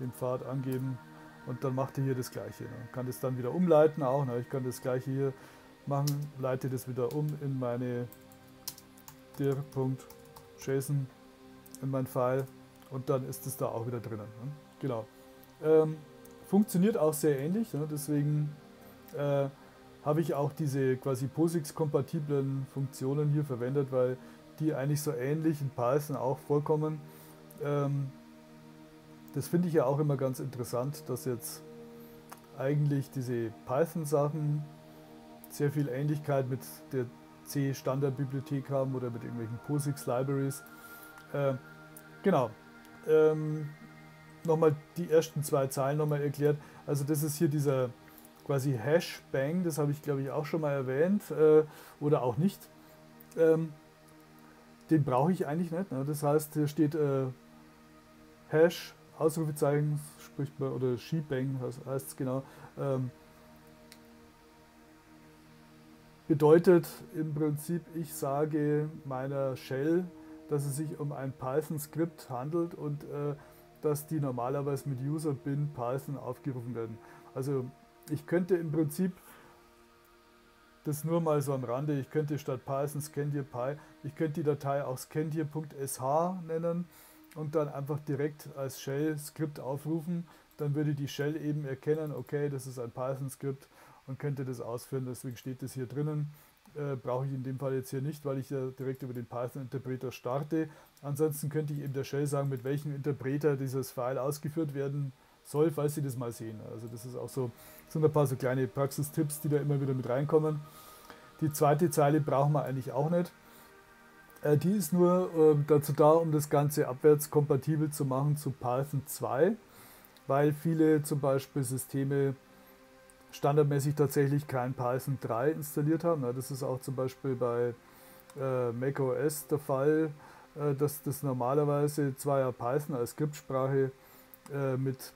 den Pfad angeben und dann macht er hier das gleiche. Ne? Kann das dann wieder umleiten auch. Ne? Ich kann das gleiche hier machen, leite das wieder um in meine dir.json in mein File und dann ist es da auch wieder drinnen. Ne? Genau. Ähm, funktioniert auch sehr ähnlich, ne? deswegen äh, habe ich auch diese quasi POSIX-kompatiblen Funktionen hier verwendet, weil die eigentlich so ähnlich in Python auch vorkommen. Ähm, das finde ich ja auch immer ganz interessant, dass jetzt eigentlich diese Python-Sachen sehr viel Ähnlichkeit mit der C-Standardbibliothek haben oder mit irgendwelchen POSIX-Libraries. Äh, genau. Ähm, nochmal die ersten zwei Zeilen nochmal erklärt. Also das ist hier dieser quasi Hash-Bang, das habe ich glaube ich auch schon mal erwähnt äh, oder auch nicht. Ähm, den brauche ich eigentlich nicht. Ne? Das heißt, hier steht äh, Hash, Ausrufezeichen, spricht man, oder Shebang, was heißt es genau. Ähm, bedeutet im Prinzip, ich sage meiner Shell, dass es sich um ein Python-Skript handelt und äh, dass die normalerweise mit user bin Python aufgerufen werden. Also ich könnte im Prinzip das nur mal so am Rande, ich könnte statt Python scandir.py, ich könnte die Datei auch scandir.sh nennen und dann einfach direkt als Shell-Skript aufrufen. Dann würde die Shell eben erkennen, okay, das ist ein Python-Skript und könnte das ausführen. Deswegen steht das hier drinnen. Äh, brauche ich in dem Fall jetzt hier nicht, weil ich ja direkt über den Python-Interpreter starte. Ansonsten könnte ich eben der Shell sagen, mit welchem Interpreter dieses File ausgeführt werden soll, falls Sie das mal sehen. Also das ist auch so, sind ein paar so kleine Praxistipps, die da immer wieder mit reinkommen. Die zweite Zeile brauchen wir eigentlich auch nicht. Äh, die ist nur äh, dazu da, um das Ganze abwärtskompatibel zu machen zu Python 2, weil viele zum Beispiel Systeme standardmäßig tatsächlich kein Python 3 installiert haben. Ja, das ist auch zum Beispiel bei äh, macOS der Fall, äh, dass das normalerweise zwar ja Python als Skriptsprache äh, mit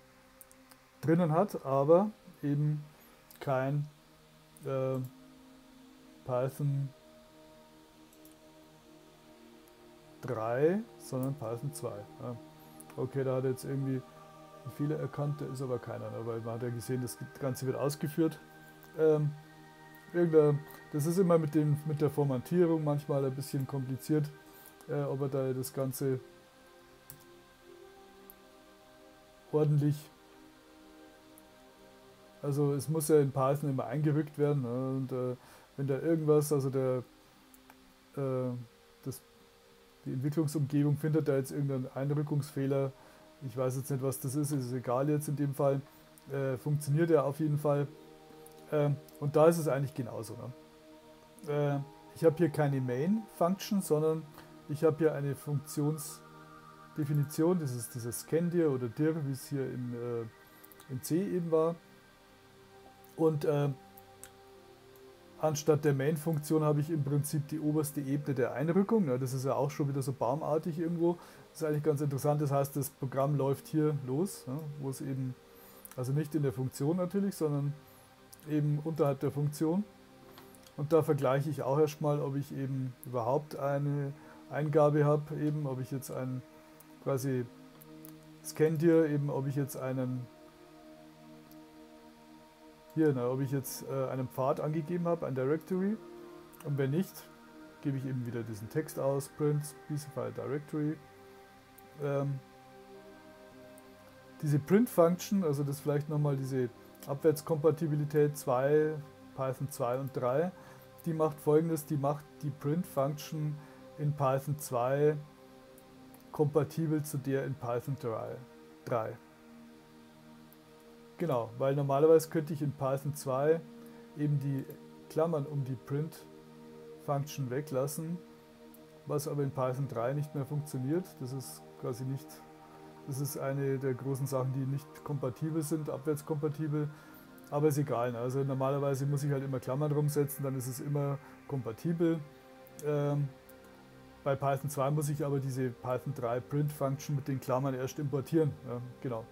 drinnen hat, aber eben kein äh, Python 3, sondern Python 2. Ja. Okay, da hat jetzt irgendwie viele erkannt, da ist aber keiner, ne, weil man hat ja gesehen, das Ganze wird ausgeführt. Ähm, das ist immer mit, dem, mit der Formatierung manchmal ein bisschen kompliziert, äh, ob er da das Ganze ordentlich also es muss ja in Python immer eingerückt werden ne? und äh, wenn da irgendwas, also der, äh, die Entwicklungsumgebung findet da jetzt irgendeinen Einrückungsfehler, ich weiß jetzt nicht, was das ist, ist egal jetzt in dem Fall, äh, funktioniert er auf jeden Fall. Ähm, und da ist es eigentlich genauso. Ne? Äh, ich habe hier keine Main-Function, sondern ich habe hier eine Funktionsdefinition, das ist dieses Scan-dir oder dir, wie es hier in, äh, in C eben war. Und äh, anstatt der Main-Funktion habe ich im Prinzip die oberste Ebene der Einrückung. Ja, das ist ja auch schon wieder so baumartig irgendwo. Das ist eigentlich ganz interessant. Das heißt, das Programm läuft hier los, ja, wo es eben, also nicht in der Funktion natürlich, sondern eben unterhalb der Funktion. Und da vergleiche ich auch erstmal, ob ich eben überhaupt eine Eingabe habe, eben ob ich jetzt einen quasi Scan dir, eben ob ich jetzt einen hier, na, ob ich jetzt äh, einen Pfad angegeben habe, ein Directory. Und wenn nicht, gebe ich eben wieder diesen Text aus, print specify directory. Ähm, diese Print-Function, also das vielleicht nochmal diese Abwärtskompatibilität 2, Python 2 und 3, die macht folgendes, die macht die Print-Function in Python 2 kompatibel zu der in Python 3. 3. Genau, weil normalerweise könnte ich in Python 2 eben die Klammern um die Print-Function weglassen, was aber in Python 3 nicht mehr funktioniert. Das ist quasi nicht, das ist eine der großen Sachen, die nicht kompatibel sind, abwärtskompatibel. Aber ist egal. Ne? Also normalerweise muss ich halt immer Klammern rumsetzen, dann ist es immer kompatibel. Ähm, bei Python 2 muss ich aber diese Python 3 Print Function mit den Klammern erst importieren. Ja, genau.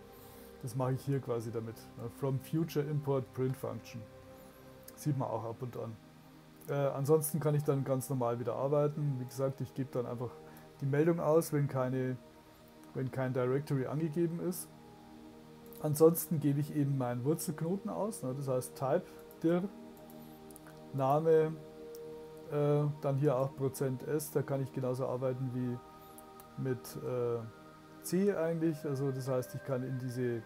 Das mache ich hier quasi damit. From Future Import Print Function. Sieht man auch ab und an. Äh, ansonsten kann ich dann ganz normal wieder arbeiten. Wie gesagt, ich gebe dann einfach die Meldung aus, wenn, keine, wenn kein Directory angegeben ist. Ansonsten gebe ich eben meinen Wurzelknoten aus. Ne? Das heißt Type dir, Name, äh, dann hier auch %s. Da kann ich genauso arbeiten wie mit äh, C eigentlich. Also das heißt, ich kann in diese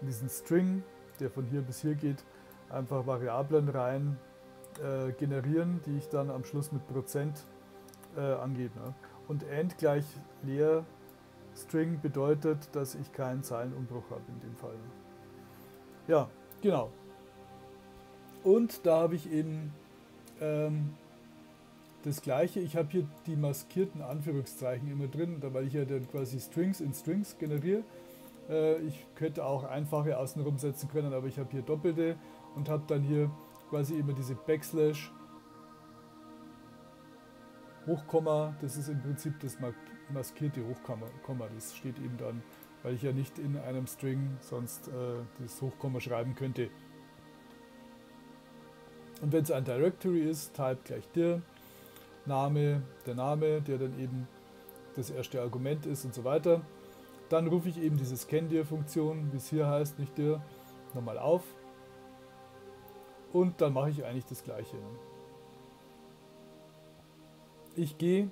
in diesen String, der von hier bis hier geht, einfach Variablen rein äh, generieren, die ich dann am Schluss mit Prozent äh, angebe. Ne? Und end gleich leer String bedeutet, dass ich keinen Zeilenumbruch habe in dem Fall. Ja, genau. Und da habe ich eben ähm, das gleiche, ich habe hier die maskierten Anführungszeichen immer drin, weil ich ja dann quasi Strings in Strings generiere. Äh, ich könnte auch einfache außenrum setzen können, aber ich habe hier doppelte und habe dann hier quasi immer diese Backslash Hochkomma, das ist im Prinzip das maskierte Hochkomma. Das steht eben dann, weil ich ja nicht in einem String sonst äh, das Hochkomma schreiben könnte. Und wenn es ein Directory ist, type gleich dir, Name, der Name, der dann eben das erste Argument ist und so weiter. Dann rufe ich eben diese scan-dir-Funktion, wie es hier heißt, nicht dir, nochmal auf. Und dann mache ich eigentlich das gleiche. Ich gehe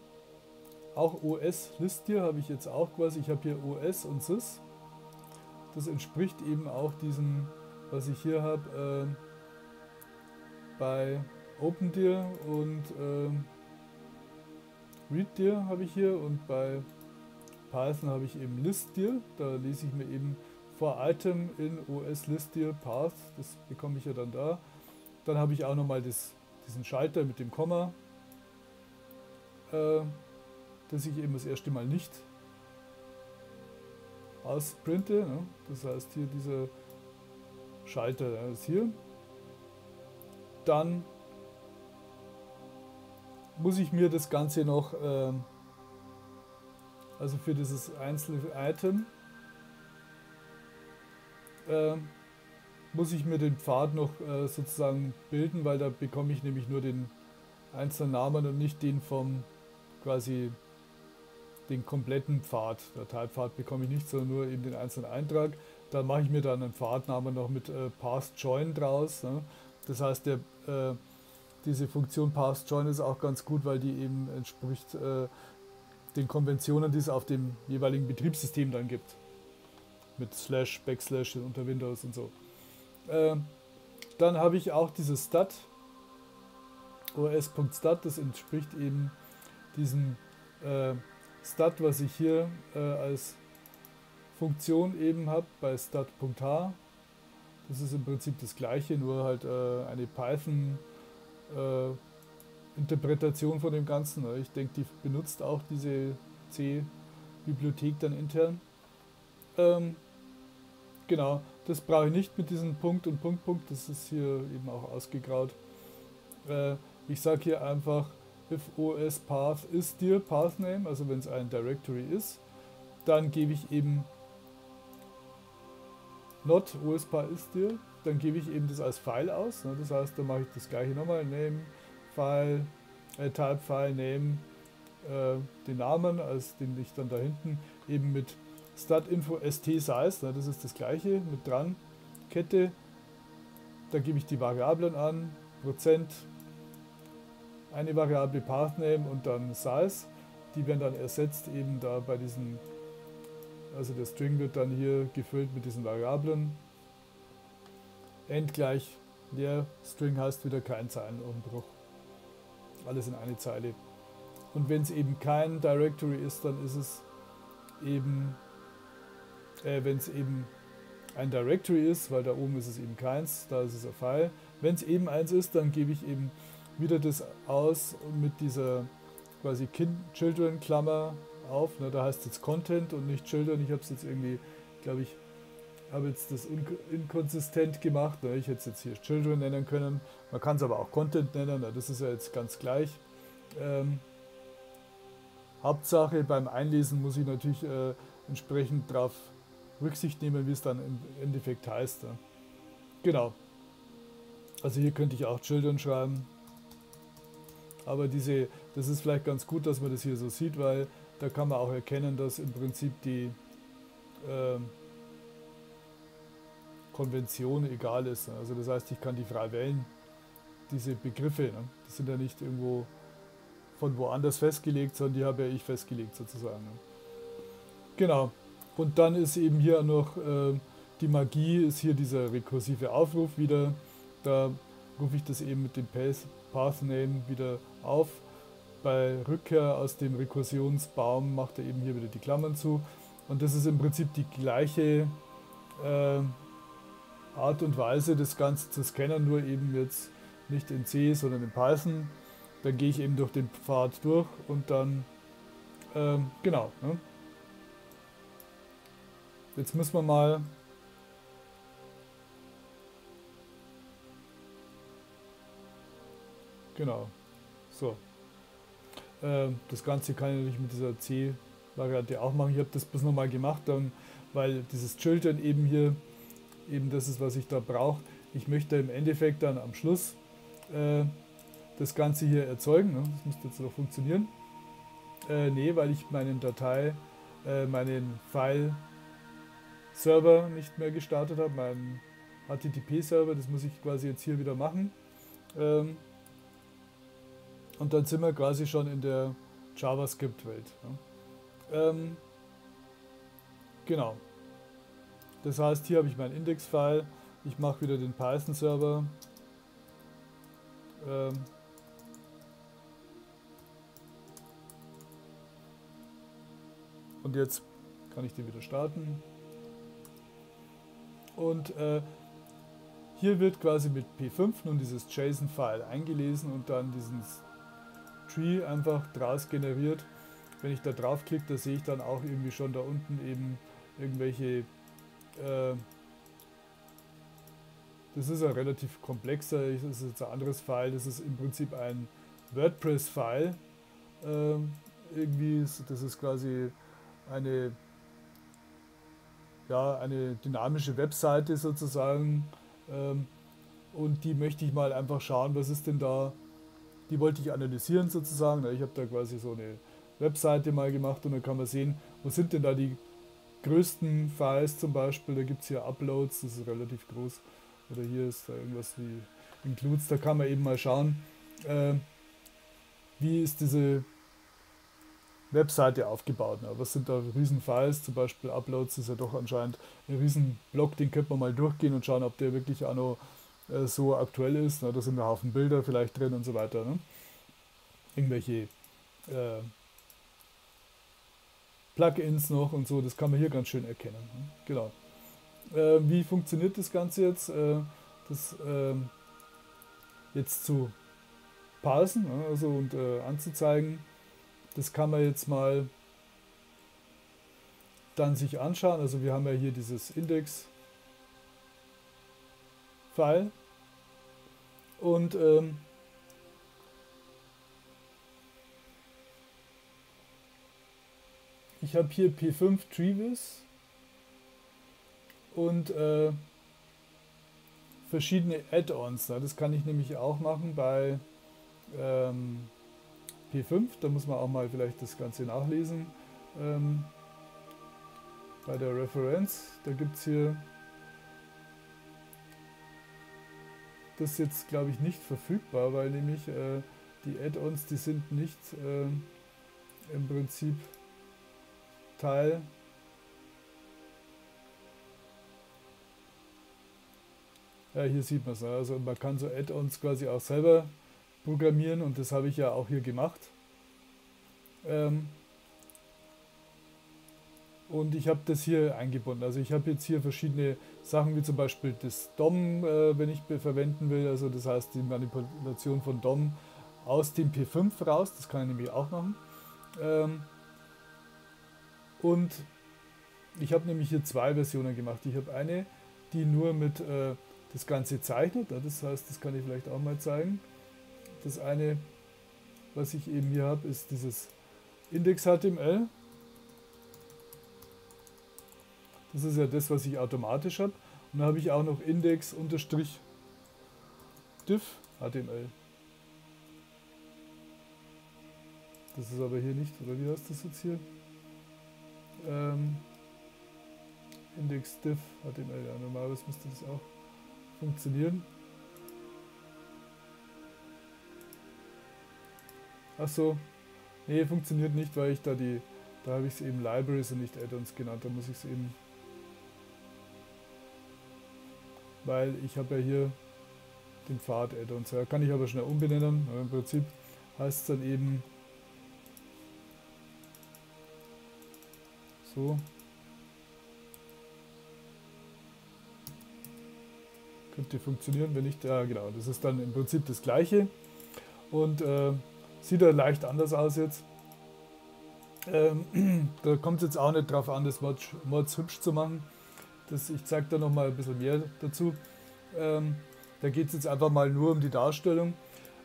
auch OS List hier habe ich jetzt auch quasi, ich habe hier OS und sys. Das entspricht eben auch diesem, was ich hier habe äh, bei OpenDir und äh, ReadDir habe ich hier und bei Python habe ich eben ListDir. Da lese ich mir eben vor Item in OS ListDir Path, das bekomme ich ja dann da. Dann habe ich auch nochmal diesen Schalter mit dem Komma, äh, das ich eben das erste Mal nicht ausprinte. Ne? Das heißt hier dieser Schalter der ist hier. Dann muss ich mir das Ganze noch, äh, also für dieses einzelne Item, äh, muss ich mir den Pfad noch äh, sozusagen bilden, weil da bekomme ich nämlich nur den einzelnen Namen und nicht den vom quasi den kompletten Pfad. Der Teilpfad bekomme ich nicht, sondern nur eben den einzelnen Eintrag. Da mache ich mir dann einen Pfadnamen noch mit äh, Past Join draus. Ne? Das heißt, der, äh, diese Funktion Past Join ist auch ganz gut, weil die eben entspricht äh, den Konventionen, die es auf dem jeweiligen Betriebssystem dann gibt. Mit Slash, Backslash unter Windows und so. Äh, dann habe ich auch dieses Stat, os.stat, das entspricht eben diesem äh, Stat, was ich hier äh, als Funktion eben habe bei stat.h. Das ist im Prinzip das gleiche, nur halt äh, eine Python äh, Interpretation von dem Ganzen. Ne? Ich denke, die benutzt auch diese C-Bibliothek dann intern. Ähm, genau, das brauche ich nicht mit diesem Punkt und Punkt, Punkt. Das ist hier eben auch ausgegraut. Äh, ich sage hier einfach if os path ist dir path name, also wenn es ein Directory ist, dann gebe ich eben not os path ist dir, dann gebe ich eben das als File aus. Ne? Das heißt, dann mache ich das gleiche nochmal, name, File, äh, Type File, name, äh, den Namen, als den ich dann da hinten eben mit statinfo st size, ne? das ist das gleiche, mit dran, Kette, da gebe ich die Variablen an, Prozent, eine Variable PathName und dann Size. Die werden dann ersetzt eben da bei diesen, also der String wird dann hier gefüllt mit diesen Variablen. End gleich leer, String heißt wieder kein Zeilenumbruch. Alles in eine Zeile. Und wenn es eben kein Directory ist, dann ist es eben, äh, wenn es eben ein Directory ist, weil da oben ist es eben keins, da ist es ein File. Wenn es eben eins ist, dann gebe ich eben wieder das aus mit dieser quasi Children-Klammer auf. Ne, da heißt es jetzt Content und nicht Children. Ich habe es jetzt irgendwie, glaube ich, habe jetzt das inkonsistent gemacht. Ne? Ich hätte es jetzt hier Children nennen können. Man kann es aber auch Content nennen. Ne? Das ist ja jetzt ganz gleich. Ähm, Hauptsache beim Einlesen muss ich natürlich äh, entsprechend darauf Rücksicht nehmen, wie es dann im Endeffekt heißt. Ne? Genau. Also hier könnte ich auch Children schreiben. Aber diese, das ist vielleicht ganz gut, dass man das hier so sieht, weil da kann man auch erkennen, dass im Prinzip die äh, Konvention egal ist. Also das heißt, ich kann die frei wählen, diese Begriffe. Ne? Die sind ja nicht irgendwo von woanders festgelegt, sondern die habe ja ich festgelegt sozusagen. Ne? Genau. Und dann ist eben hier noch äh, die Magie, ist hier dieser rekursive Aufruf wieder. Da rufe ich das eben mit dem Pathname wieder auf. Bei Rückkehr aus dem Rekursionsbaum macht er eben hier wieder die Klammern zu. Und das ist im Prinzip die gleiche äh, Art und Weise, das Ganze zu scannen, nur eben jetzt nicht in C, sondern in Python. Dann gehe ich eben durch den Pfad durch und dann, ähm, genau. Ne? Jetzt müssen wir mal Genau. So. Ähm, das Ganze kann ich natürlich mit dieser C-Variante auch machen. Ich habe das bis nochmal gemacht, dann, weil dieses Children eben hier, eben das ist, was ich da brauche. Ich möchte im Endeffekt dann am Schluss äh, das Ganze hier erzeugen. Ne? Das müsste jetzt noch funktionieren. Äh, nee, weil ich meinen Datei, äh, meinen File-Server nicht mehr gestartet habe, meinen HTTP-Server, das muss ich quasi jetzt hier wieder machen. Ähm, und dann sind wir quasi schon in der JavaScript-Welt. Ja. Ähm, genau. Das heißt, hier habe ich mein Index-File. Ich mache wieder den Python-Server. Ähm, und jetzt kann ich den wieder starten. Und äh, hier wird quasi mit P5 nun dieses JSON-File eingelesen und dann dieses Tree einfach draus generiert. Wenn ich da draufklicke, da sehe ich dann auch irgendwie schon da unten eben irgendwelche äh, das ist ein relativ komplexer, das ist jetzt ein anderes File, das ist im Prinzip ein WordPress-File. Ähm, irgendwie, ist, das ist quasi eine, ja, eine dynamische Webseite sozusagen. Ähm, und die möchte ich mal einfach schauen, was ist denn da die wollte ich analysieren sozusagen. Ich habe da quasi so eine Webseite mal gemacht und dann kann man sehen, wo sind denn da die größten Files zum Beispiel. Da gibt es hier Uploads, das ist relativ groß. Oder hier ist da irgendwas wie Includes. Da kann man eben mal schauen, äh, wie ist diese Webseite aufgebaut. Ne? Was sind da riesen Files, zum Beispiel Uploads ist ja doch anscheinend ein riesen Blog, den könnte man mal durchgehen und schauen, ob der wirklich auch noch äh, so aktuell ist. Ne? Da sind ein Haufen Bilder vielleicht drin und so weiter. Ne? Irgendwelche äh, Plugins noch und so, das kann man hier ganz schön erkennen. Ne? Genau. Äh, wie funktioniert das Ganze jetzt? Äh, das ähm, jetzt zu parsen ne? also, und äh, anzuzeigen. Das kann man jetzt mal dann sich anschauen. Also wir haben ja hier dieses Index File. Und ähm, ich habe hier P5 Trevis und äh, verschiedene Add-ons. Das kann ich nämlich auch machen bei ähm, P5. Da muss man auch mal vielleicht das Ganze nachlesen. Ähm, bei der Referenz, da gibt es hier Das ist jetzt, glaube ich, nicht verfügbar, weil nämlich äh, die Add-ons, die sind nicht äh, im Prinzip Teil Ja, hier sieht man es. Also man kann so Add-ons quasi auch selber programmieren und das habe ich ja auch hier gemacht. Ähm, und ich habe das hier eingebunden. Also ich habe jetzt hier verschiedene Sachen, wie zum Beispiel das DOM, äh, wenn ich verwenden will. Also das heißt die Manipulation von DOM aus dem P5 raus. Das kann ich nämlich auch machen. Ähm, und ich habe nämlich hier zwei Versionen gemacht. Ich habe eine, die nur mit äh, das Ganze zeichnet. Das heißt, das kann ich vielleicht auch mal zeigen. Das eine, was ich eben hier habe, ist dieses Index-HTML. Das ist ja das, was ich automatisch habe. Und dann habe ich auch noch Index-diff HTML. Das ist aber hier nicht, oder wie heißt das jetzt hier? Ähm, Index-diff HTML, ja, normalerweise müsste das auch funktionieren. Achso, nee, funktioniert nicht, weil ich da die, da habe ich es eben Libraries und nicht Add-ons genannt, da muss ich es eben weil ich habe ja hier den Pfad Add-ons. Ja, kann ich aber schnell umbenennen. Aber Im Prinzip heißt es dann eben so. könnte funktionieren, wenn nicht, ja genau, das ist dann im Prinzip das gleiche und äh, sieht ja leicht anders aus jetzt. Ähm, da kommt es jetzt auch nicht drauf an, das Mods hübsch zu machen. Das, ich zeige da nochmal ein bisschen mehr dazu. Ähm, da geht es jetzt einfach mal nur um die Darstellung.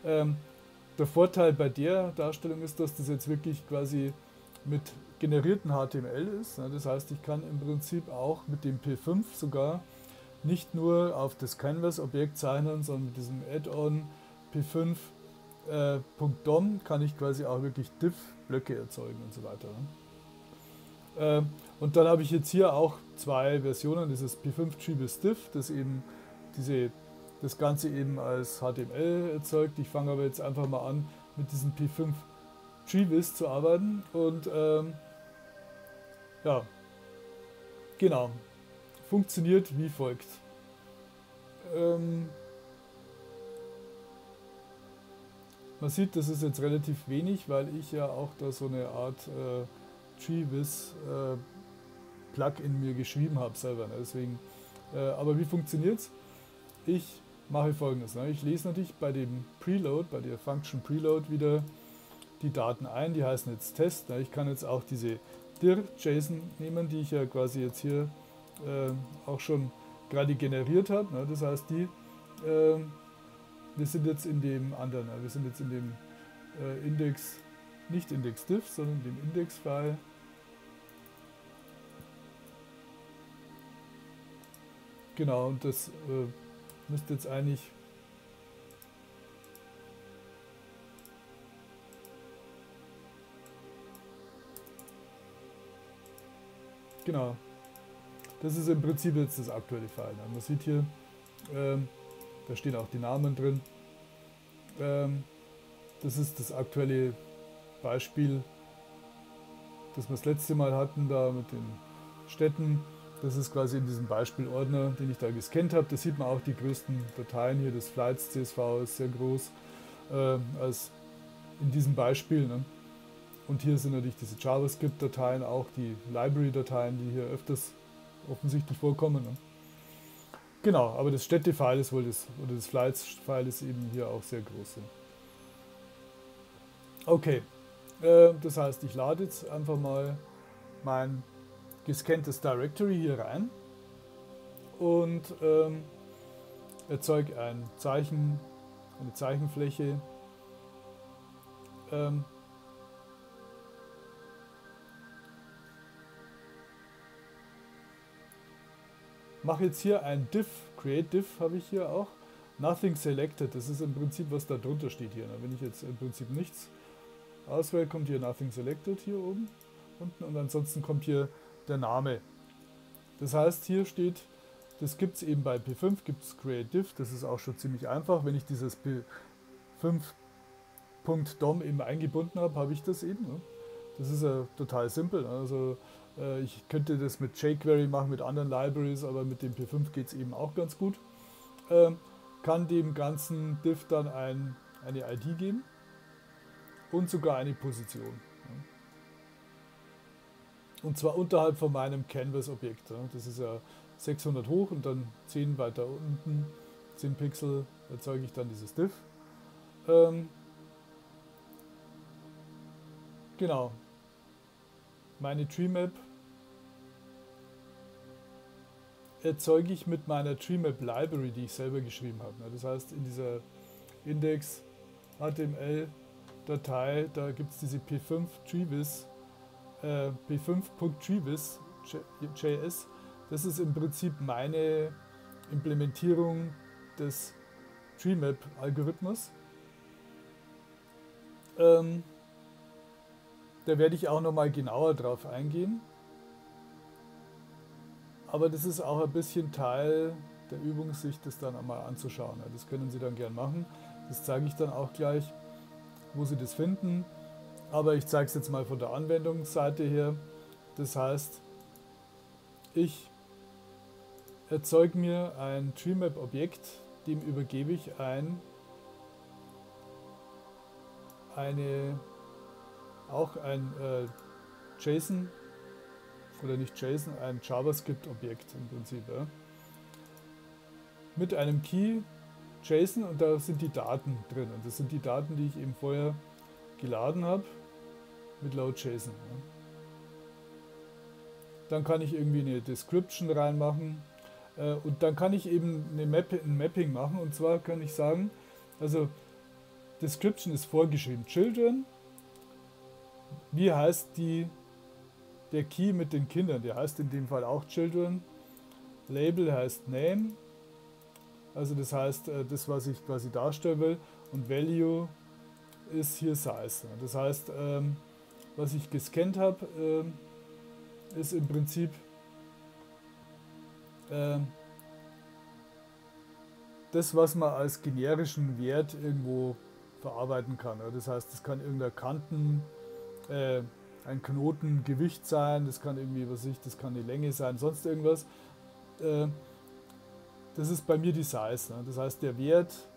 Ähm, der Vorteil bei der Darstellung ist, dass das jetzt wirklich quasi mit generierten HTML ist. Das heißt, ich kann im Prinzip auch mit dem P5 sogar nicht nur auf das Canvas-Objekt zeichnen, sondern mit diesem Add-on P5.dom äh, kann ich quasi auch wirklich Div-Blöcke erzeugen und so weiter. Äh, und dann habe ich jetzt hier auch zwei Versionen, dieses P5 Treebis Div, das eben diese, das Ganze eben als HTML erzeugt. Ich fange aber jetzt einfach mal an, mit diesem P5 Treebis zu arbeiten und ähm, ja, genau, funktioniert wie folgt. Ähm, man sieht, das ist jetzt relativ wenig, weil ich ja auch da so eine Art äh, Treevis äh, Plugin mir geschrieben habe selber. Ne? Deswegen, äh, aber wie funktioniert es? Ich mache folgendes. Ne? Ich lese natürlich bei dem Preload, bei der Function Preload wieder die Daten ein. Die heißen jetzt Test. Ne? Ich kann jetzt auch diese dir.json nehmen, die ich ja quasi jetzt hier äh, auch schon gerade generiert habe. Ne? Das heißt, die, äh, wir sind jetzt in dem anderen, ne? wir sind jetzt in dem äh, Index, nicht Index.div, sondern dem Index-File. Genau, und das äh, müsste jetzt eigentlich Genau. Das ist im Prinzip jetzt das aktuelle File. Man sieht hier, ähm, da stehen auch die Namen drin. Ähm, das ist das aktuelle Beispiel, das wir das letzte Mal hatten, da mit den Städten. Das ist quasi in diesem Beispielordner, den ich da gescannt habe. Da sieht man auch die größten Dateien hier. Das Flights CSV ist sehr groß äh, als in diesem Beispiel. Ne? Und hier sind natürlich diese JavaScript-Dateien, auch die Library-Dateien, die hier öfters offensichtlich vorkommen. Ne? Genau, aber das Städte-File ist wohl das, oder das Flights-File ist eben hier auch sehr groß. Okay, äh, das heißt, ich lade jetzt einfach mal mein gescanntes Directory hier rein und ähm, erzeuge ein Zeichen, eine Zeichenfläche. Ähm, mache jetzt hier ein diff, create diff habe ich hier auch. Nothing selected, das ist im Prinzip, was da drunter steht hier. Wenn ich jetzt im Prinzip nichts auswähle, kommt hier Nothing selected hier oben unten und ansonsten kommt hier der Name. Das heißt, hier steht, das gibt es eben bei P5, gibt es create diff, das ist auch schon ziemlich einfach. Wenn ich dieses P5.dom eben eingebunden habe, habe ich das eben. Ne? Das ist ja total simpel. Also äh, ich könnte das mit jQuery machen, mit anderen Libraries, aber mit dem P5 geht es eben auch ganz gut. Ähm, kann dem ganzen Diff dann ein, eine ID geben und sogar eine Position. Und zwar unterhalb von meinem Canvas-Objekt. Das ist ja 600 hoch und dann 10 weiter unten, 10 Pixel, erzeuge ich dann dieses Diff. Ähm, genau. Meine TreeMap erzeuge ich mit meiner TreeMap Library, die ich selber geschrieben habe. Das heißt, in dieser Index HTML Datei, da gibt es diese p5 Treevis, äh, p5.treevis JS. Das ist im Prinzip meine Implementierung des TreeMap-Algorithmus. Ähm, da werde ich auch nochmal genauer drauf eingehen. Aber das ist auch ein bisschen Teil der Übung, sich das dann einmal anzuschauen. Das können Sie dann gern machen. Das zeige ich dann auch gleich, wo Sie das finden. Aber ich zeige es jetzt mal von der Anwendungsseite her. Das heißt, ich erzeuge mir ein TreeMap-Objekt, dem übergebe ich ein, eine, auch ein äh, JSON oder nicht JSON, ein JavaScript-Objekt im Prinzip. Ja. mit einem Key JSON und da sind die Daten drin. Und das sind die Daten, die ich eben vorher geladen habe mit Load.json. Dann kann ich irgendwie eine Description reinmachen äh, und dann kann ich eben eine Map ein Mapping machen und zwar kann ich sagen, also Description ist vorgeschrieben, Children, wie heißt die, der Key mit den Kindern, der heißt in dem Fall auch Children, Label heißt Name, also das heißt äh, das, was ich quasi darstellen will und Value ist hier Size. Das heißt, ähm, was ich gescannt habe, ähm, ist im Prinzip ähm, das, was man als generischen Wert irgendwo verarbeiten kann. Das heißt, das kann irgendein Kanten, äh, ein Knotengewicht sein, das kann irgendwie, was ich, das kann die Länge sein, sonst irgendwas. Äh, das ist bei mir die Size. Das heißt, der Wert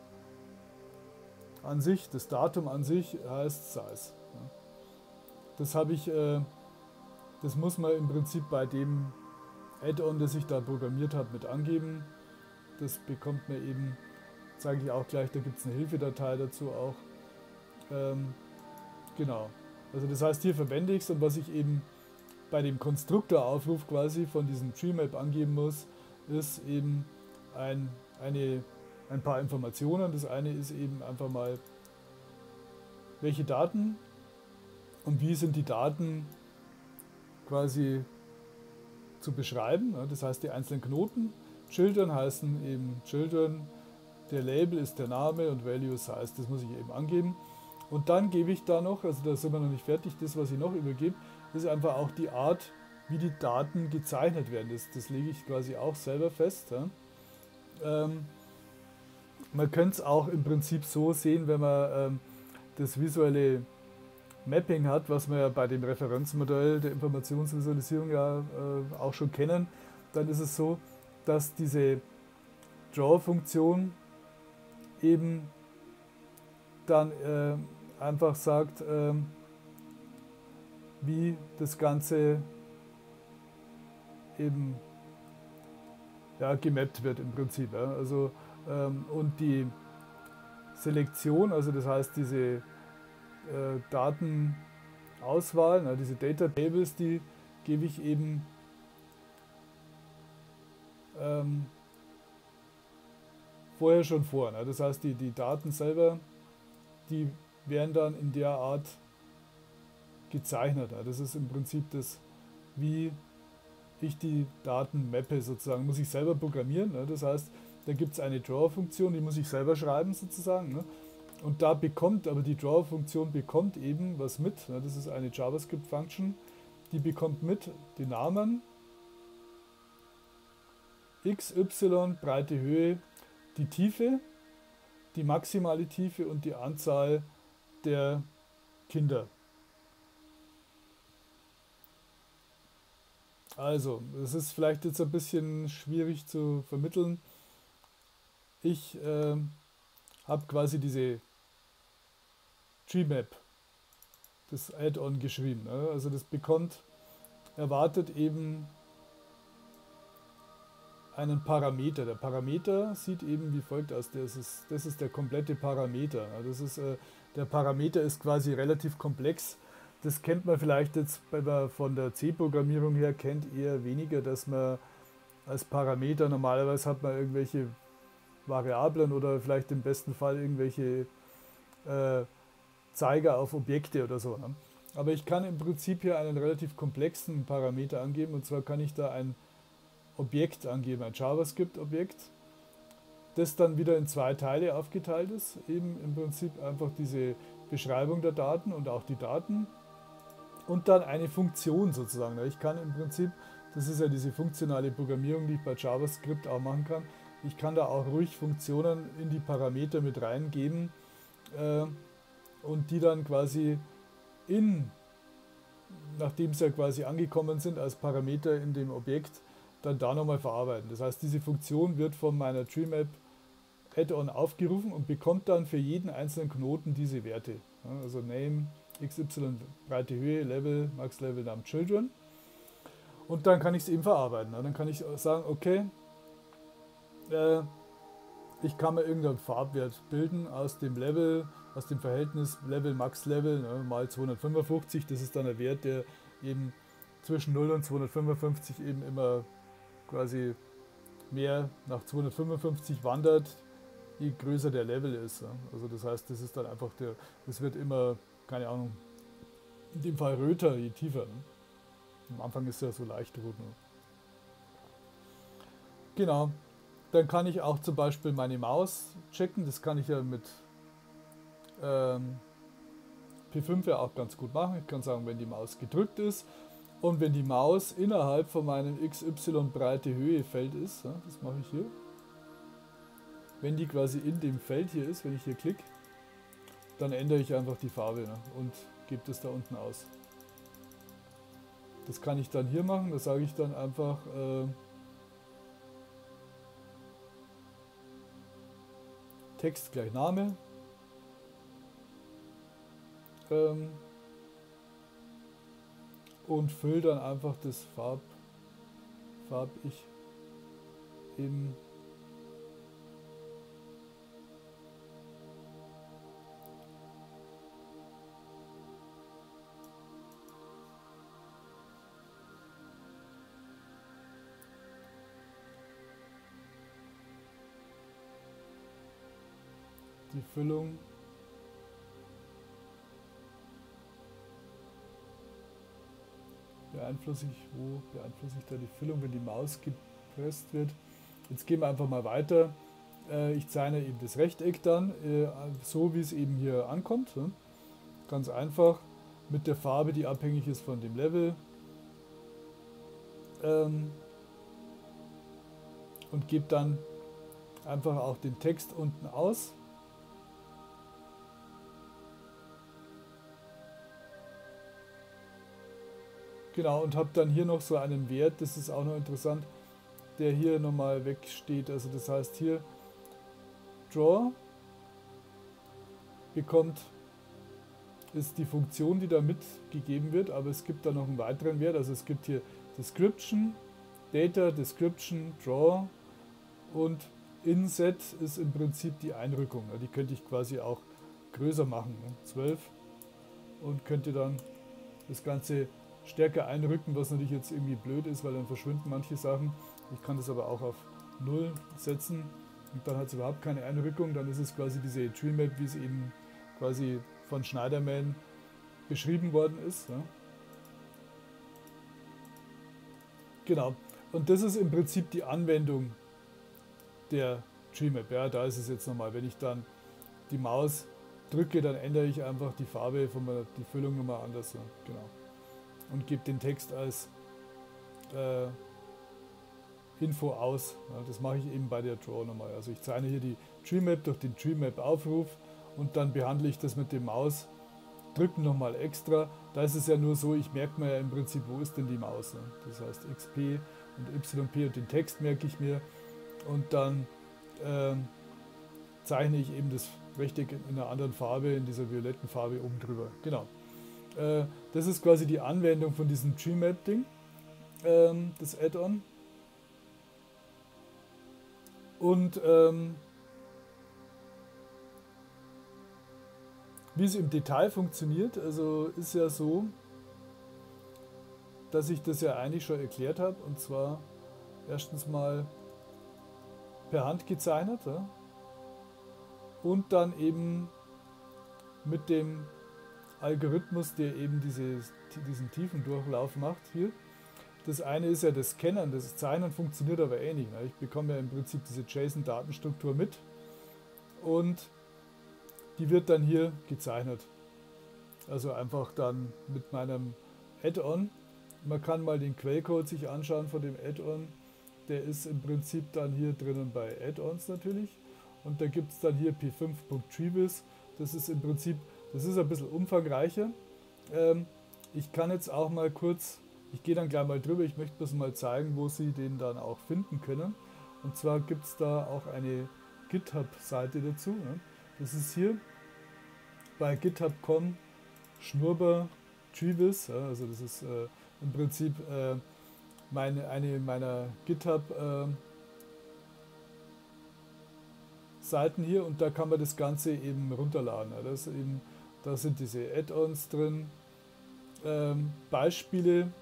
an sich, das Datum an sich heißt Size. Das habe ich, äh, das muss man im Prinzip bei dem Add-on, das ich da programmiert habe, mit angeben. Das bekommt man eben, zeige ich auch gleich, da gibt es eine Hilfedatei dazu auch. Ähm, genau. Also das heißt, hier verwende ich es und was ich eben bei dem Konstruktoraufruf quasi von diesem TreeMap angeben muss, ist eben ein, eine, ein paar Informationen. Das eine ist eben einfach mal, welche Daten und wie sind die Daten quasi zu beschreiben. Das heißt, die einzelnen Knoten. Children heißen eben Children, der Label ist der Name und Values heißt, das muss ich eben angeben. Und dann gebe ich da noch, also da sind wir noch nicht fertig, das, was ich noch übergebe, ist einfach auch die Art, wie die Daten gezeichnet werden. Das, das lege ich quasi auch selber fest. Ja. Ähm, man könnte es auch im Prinzip so sehen, wenn man ähm, das visuelle Mapping hat, was wir ja bei dem Referenzmodell der Informationsvisualisierung ja äh, auch schon kennen, dann ist es so, dass diese Draw-Funktion eben dann äh, einfach sagt, äh, wie das Ganze eben ja, gemappt wird im Prinzip. Ja. Also, ähm, und die Selektion, also das heißt diese äh, Datenauswahl, na, diese Data Tables, die gebe ich eben ähm, vorher schon vor. Na. Das heißt, die, die Daten selber, die werden dann in der Art gezeichnet. Das ist im Prinzip das, wie ich die Daten mappe sozusagen. Muss ich selber programmieren. Ne? Das heißt, da gibt es eine Draw-Funktion, die muss ich selber schreiben sozusagen. Ne? Und da bekommt, aber die Draw-Funktion bekommt eben was mit. Ne? Das ist eine JavaScript-Function, die bekommt mit den Namen x, y, Breite, Höhe, die Tiefe, die maximale Tiefe und die Anzahl der Kinder. Also, es ist vielleicht jetzt ein bisschen schwierig zu vermitteln. Ich äh, habe quasi diese GMap, das Add-on geschrieben. Ne? Also das bekommt, erwartet eben einen Parameter. Der Parameter sieht eben wie folgt aus. Das ist, das ist der komplette Parameter. Das ist, äh, der Parameter ist quasi relativ komplex. Das kennt man vielleicht jetzt wenn man von der C-Programmierung her kennt eher weniger, dass man als Parameter normalerweise hat man irgendwelche Variablen oder vielleicht im besten Fall irgendwelche äh, Zeiger auf Objekte oder so. Ne? Aber ich kann im Prinzip hier einen relativ komplexen Parameter angeben und zwar kann ich da ein Objekt angeben, ein JavaScript-Objekt, das dann wieder in zwei Teile aufgeteilt ist. Eben im Prinzip einfach diese Beschreibung der Daten und auch die Daten und dann eine Funktion sozusagen. Ich kann im Prinzip, das ist ja diese funktionale Programmierung, die ich bei JavaScript auch machen kann, ich kann da auch ruhig Funktionen in die Parameter mit reingeben äh, und die dann quasi in, nachdem sie ja quasi angekommen sind als Parameter in dem Objekt, dann da nochmal verarbeiten. Das heißt, diese Funktion wird von meiner TreeMap Add-on aufgerufen und bekommt dann für jeden einzelnen Knoten diese Werte. Also Name, XY, Breite, Höhe, Level, Max Level, Name, Children. Und dann kann ich es eben verarbeiten. Dann kann ich sagen, okay, äh, ich kann mir irgendeinen Farbwert bilden aus dem Level, aus dem Verhältnis Level Max Level ne, mal 255. Das ist dann ein Wert, der eben zwischen 0 und 255 eben immer quasi mehr nach 255 wandert, je größer der Level ist. Also das heißt, das ist dann einfach der, das wird immer, keine Ahnung, in dem Fall röter, je tiefer. Ne? Am Anfang ist er so leicht rot. Genau. Dann kann ich auch zum Beispiel meine Maus checken. Das kann ich ja mit ähm, P5 ja auch ganz gut machen. Ich kann sagen, wenn die Maus gedrückt ist und wenn die Maus innerhalb von meinem XY Breite Höhe Feld ist, ja, das mache ich hier. Wenn die quasi in dem Feld hier ist, wenn ich hier klicke, dann ändere ich einfach die Farbe ne, und gebe das da unten aus. Das kann ich dann hier machen, da sage ich dann einfach äh, Text gleich Name. Ähm, und fülle dann einfach das Farb, Farb ich im die Füllung beeinflusse ich, wo beeinflusse ich da die Füllung, wenn die Maus gepresst wird. Jetzt gehen wir einfach mal weiter. Äh, ich zeichne eben das Rechteck dann, äh, so wie es eben hier ankommt. Ganz einfach mit der Farbe, die abhängig ist von dem Level. Ähm, und gebe dann einfach auch den Text unten aus. Genau, und habe dann hier noch so einen Wert, das ist auch noch interessant, der hier nochmal wegsteht. Also das heißt hier Draw bekommt, ist die Funktion, die da mitgegeben wird, aber es gibt da noch einen weiteren Wert. Also es gibt hier Description, Data, Description, Draw und Inset ist im Prinzip die Einrückung. Die könnte ich quasi auch größer machen, 12 ne? und könnte dann das Ganze stärker einrücken, was natürlich jetzt irgendwie blöd ist, weil dann verschwinden manche Sachen. Ich kann das aber auch auf 0 setzen und dann hat es überhaupt keine Einrückung. Dann ist es quasi diese Tree Map, wie es eben quasi von Schneiderman beschrieben worden ist. Ja. Genau. Und das ist im Prinzip die Anwendung der Tree Map. Ja, da ist es jetzt nochmal. Wenn ich dann die Maus drücke, dann ändere ich einfach die Farbe von die Füllung nochmal anders. Ja. Genau und gebe den Text als äh, Info aus. Ja, das mache ich eben bei der Draw nochmal. Also ich zeichne hier die TreeMap durch den TreeMap-Aufruf und dann behandle ich das mit dem Maus. Drücken nochmal extra. Da ist es ja nur so, ich merke mir ja im Prinzip, wo ist denn die Maus. Ne? Das heißt XP und YP und den Text merke ich mir. Und dann äh, zeichne ich eben das Rechteck in einer anderen Farbe, in dieser violetten Farbe oben drüber. Genau. Äh, das ist quasi die Anwendung von diesem Gmap-Ding, ähm, das Add-on. Und ähm, wie es im Detail funktioniert, also ist ja so, dass ich das ja eigentlich schon erklärt habe. Und zwar erstens mal per Hand gezeichnet ja, und dann eben mit dem Algorithmus, der eben dieses, diesen tiefen Durchlauf macht hier. Das eine ist ja das Scannen, das Zeichnen funktioniert aber ähnlich. Ne? Ich bekomme ja im Prinzip diese JSON-Datenstruktur mit und die wird dann hier gezeichnet. Also einfach dann mit meinem Add-on. Man kann mal den Quellcode sich anschauen von dem Add-on. Der ist im Prinzip dann hier drinnen bei Add-ons natürlich. Und da gibt es dann hier p5.treevis. Das ist im Prinzip das ist ein bisschen umfangreicher. Ähm, ich kann jetzt auch mal kurz, ich gehe dann gleich mal drüber, ich möchte das mal zeigen, wo Sie den dann auch finden können. Und zwar gibt es da auch eine GitHub-Seite dazu. Ne? Das ist hier bei github.com Schnurber Treevis. Ja, also das ist äh, im Prinzip äh, meine, eine meiner GitHub- äh, Seiten hier und da kann man das Ganze eben runterladen. Das eben, da sind diese Add-ons drin. Ähm, Beispiele,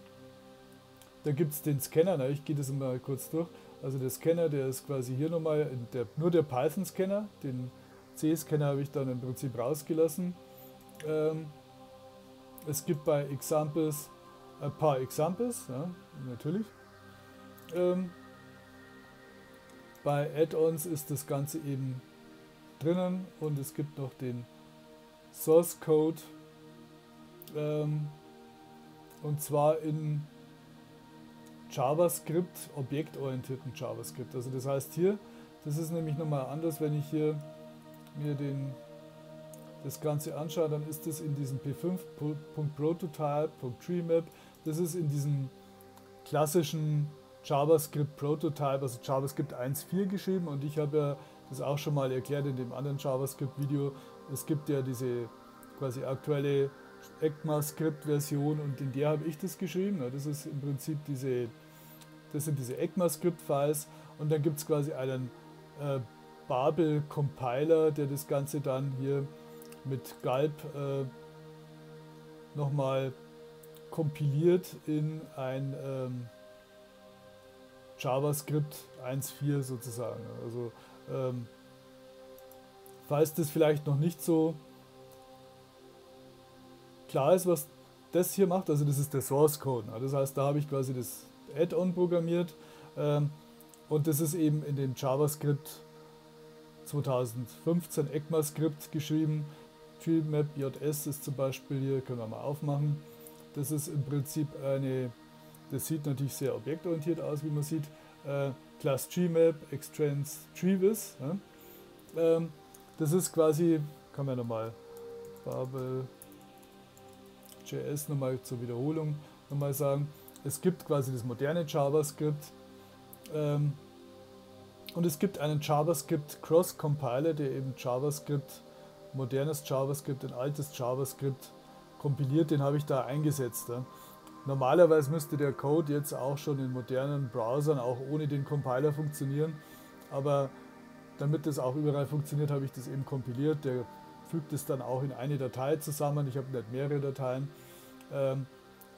da gibt es den Scanner, na, ich gehe das mal kurz durch. Also der Scanner, der ist quasi hier nochmal, der, nur der Python-Scanner, den C-Scanner habe ich dann im Prinzip rausgelassen. Ähm, es gibt bei Examples ein paar Examples, ja, natürlich. Ähm, bei Add-ons ist das Ganze eben drinnen und es gibt noch den Source Code ähm, und zwar in JavaScript, objektorientierten JavaScript. Also das heißt hier, das ist nämlich nochmal anders, wenn ich hier mir den, das Ganze anschaue, dann ist das in diesem p5.prototype.treemap, das ist in diesem klassischen JavaScript Prototype, also JavaScript 1.4 geschrieben und ich habe ja das auch schon mal erklärt in dem anderen JavaScript-Video. Es gibt ja diese quasi aktuelle ECMAScript-Version und in der habe ich das geschrieben. Das ist im Prinzip diese, das sind diese ECMAScript-Files und dann gibt es quasi einen äh, Babel-Compiler, der das Ganze dann hier mit Galb äh, nochmal kompiliert in ein ähm, JavaScript 1.4 sozusagen. Also ähm, falls das vielleicht noch nicht so klar ist, was das hier macht, also das ist der Source Code. Das heißt, da habe ich quasi das Add-on programmiert ähm, und das ist eben in dem JavaScript 2015 ECMAScript geschrieben. TreeMap.js ist zum Beispiel hier, können wir mal aufmachen. Das ist im Prinzip eine das sieht natürlich sehr objektorientiert aus, wie man sieht. Äh, Class GMap, Extrans Treevis. Ja. Ähm, das ist quasi, kann man nochmal Babel JS nochmal zur Wiederholung nochmal sagen. Es gibt quasi das moderne JavaScript ähm, und es gibt einen JavaScript Cross Compiler, der eben JavaScript, modernes JavaScript in altes JavaScript kompiliert. Den habe ich da eingesetzt. Ja. Normalerweise müsste der Code jetzt auch schon in modernen Browsern auch ohne den Compiler funktionieren, aber damit das auch überall funktioniert, habe ich das eben kompiliert. Der fügt es dann auch in eine Datei zusammen. Ich habe nicht mehrere Dateien. Ähm,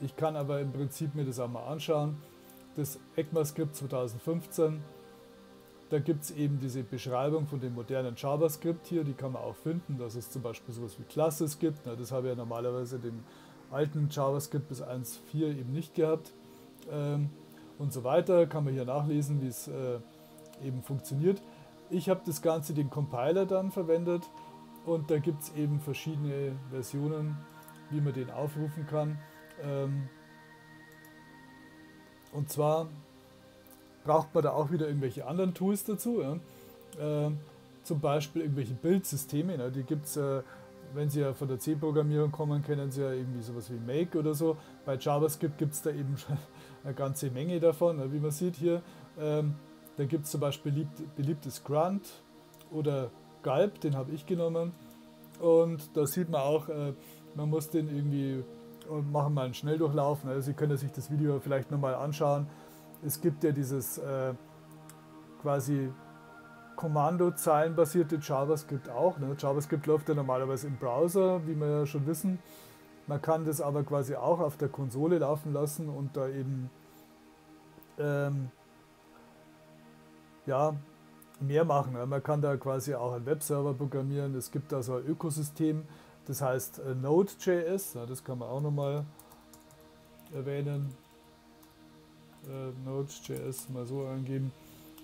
ich kann aber im Prinzip mir das auch mal anschauen. Das ECMAScript 2015, da gibt es eben diese Beschreibung von dem modernen JavaScript hier, die kann man auch finden, dass es zum Beispiel sowas wie Classes gibt. das habe ich ja normalerweise dem alten JavaScript bis 1.4 eben nicht gehabt ähm, und so weiter. Kann man hier nachlesen, wie es äh, eben funktioniert. Ich habe das Ganze den Compiler dann verwendet und da gibt es eben verschiedene Versionen, wie man den aufrufen kann. Ähm, und zwar braucht man da auch wieder irgendwelche anderen Tools dazu. Ähm, zum Beispiel irgendwelche Bildsysteme. Ne? Die gibt es äh, wenn Sie ja von der C-Programmierung kommen, kennen Sie ja irgendwie sowas wie Make oder so. Bei JavaScript gibt es da eben schon eine ganze Menge davon, ne, wie man sieht hier. Ähm, da gibt es zum Beispiel beliebt, beliebtes Grunt oder Galb, den habe ich genommen. Und da sieht man auch, äh, man muss den irgendwie machen mal einen Schnelldurchlauf. Also Sie können sich das Video vielleicht nochmal anschauen. Es gibt ja dieses äh, quasi Kommandozeilenbasierte JavaScript auch. Ne? JavaScript läuft ja normalerweise im Browser, wie wir ja schon wissen. Man kann das aber quasi auch auf der Konsole laufen lassen und da eben ähm, ja, mehr machen. Man kann da quasi auch einen Webserver programmieren. Es gibt da so ein Ökosystem, das heißt äh, Node.js. Das kann man auch nochmal erwähnen. Äh, Node.js mal so angeben.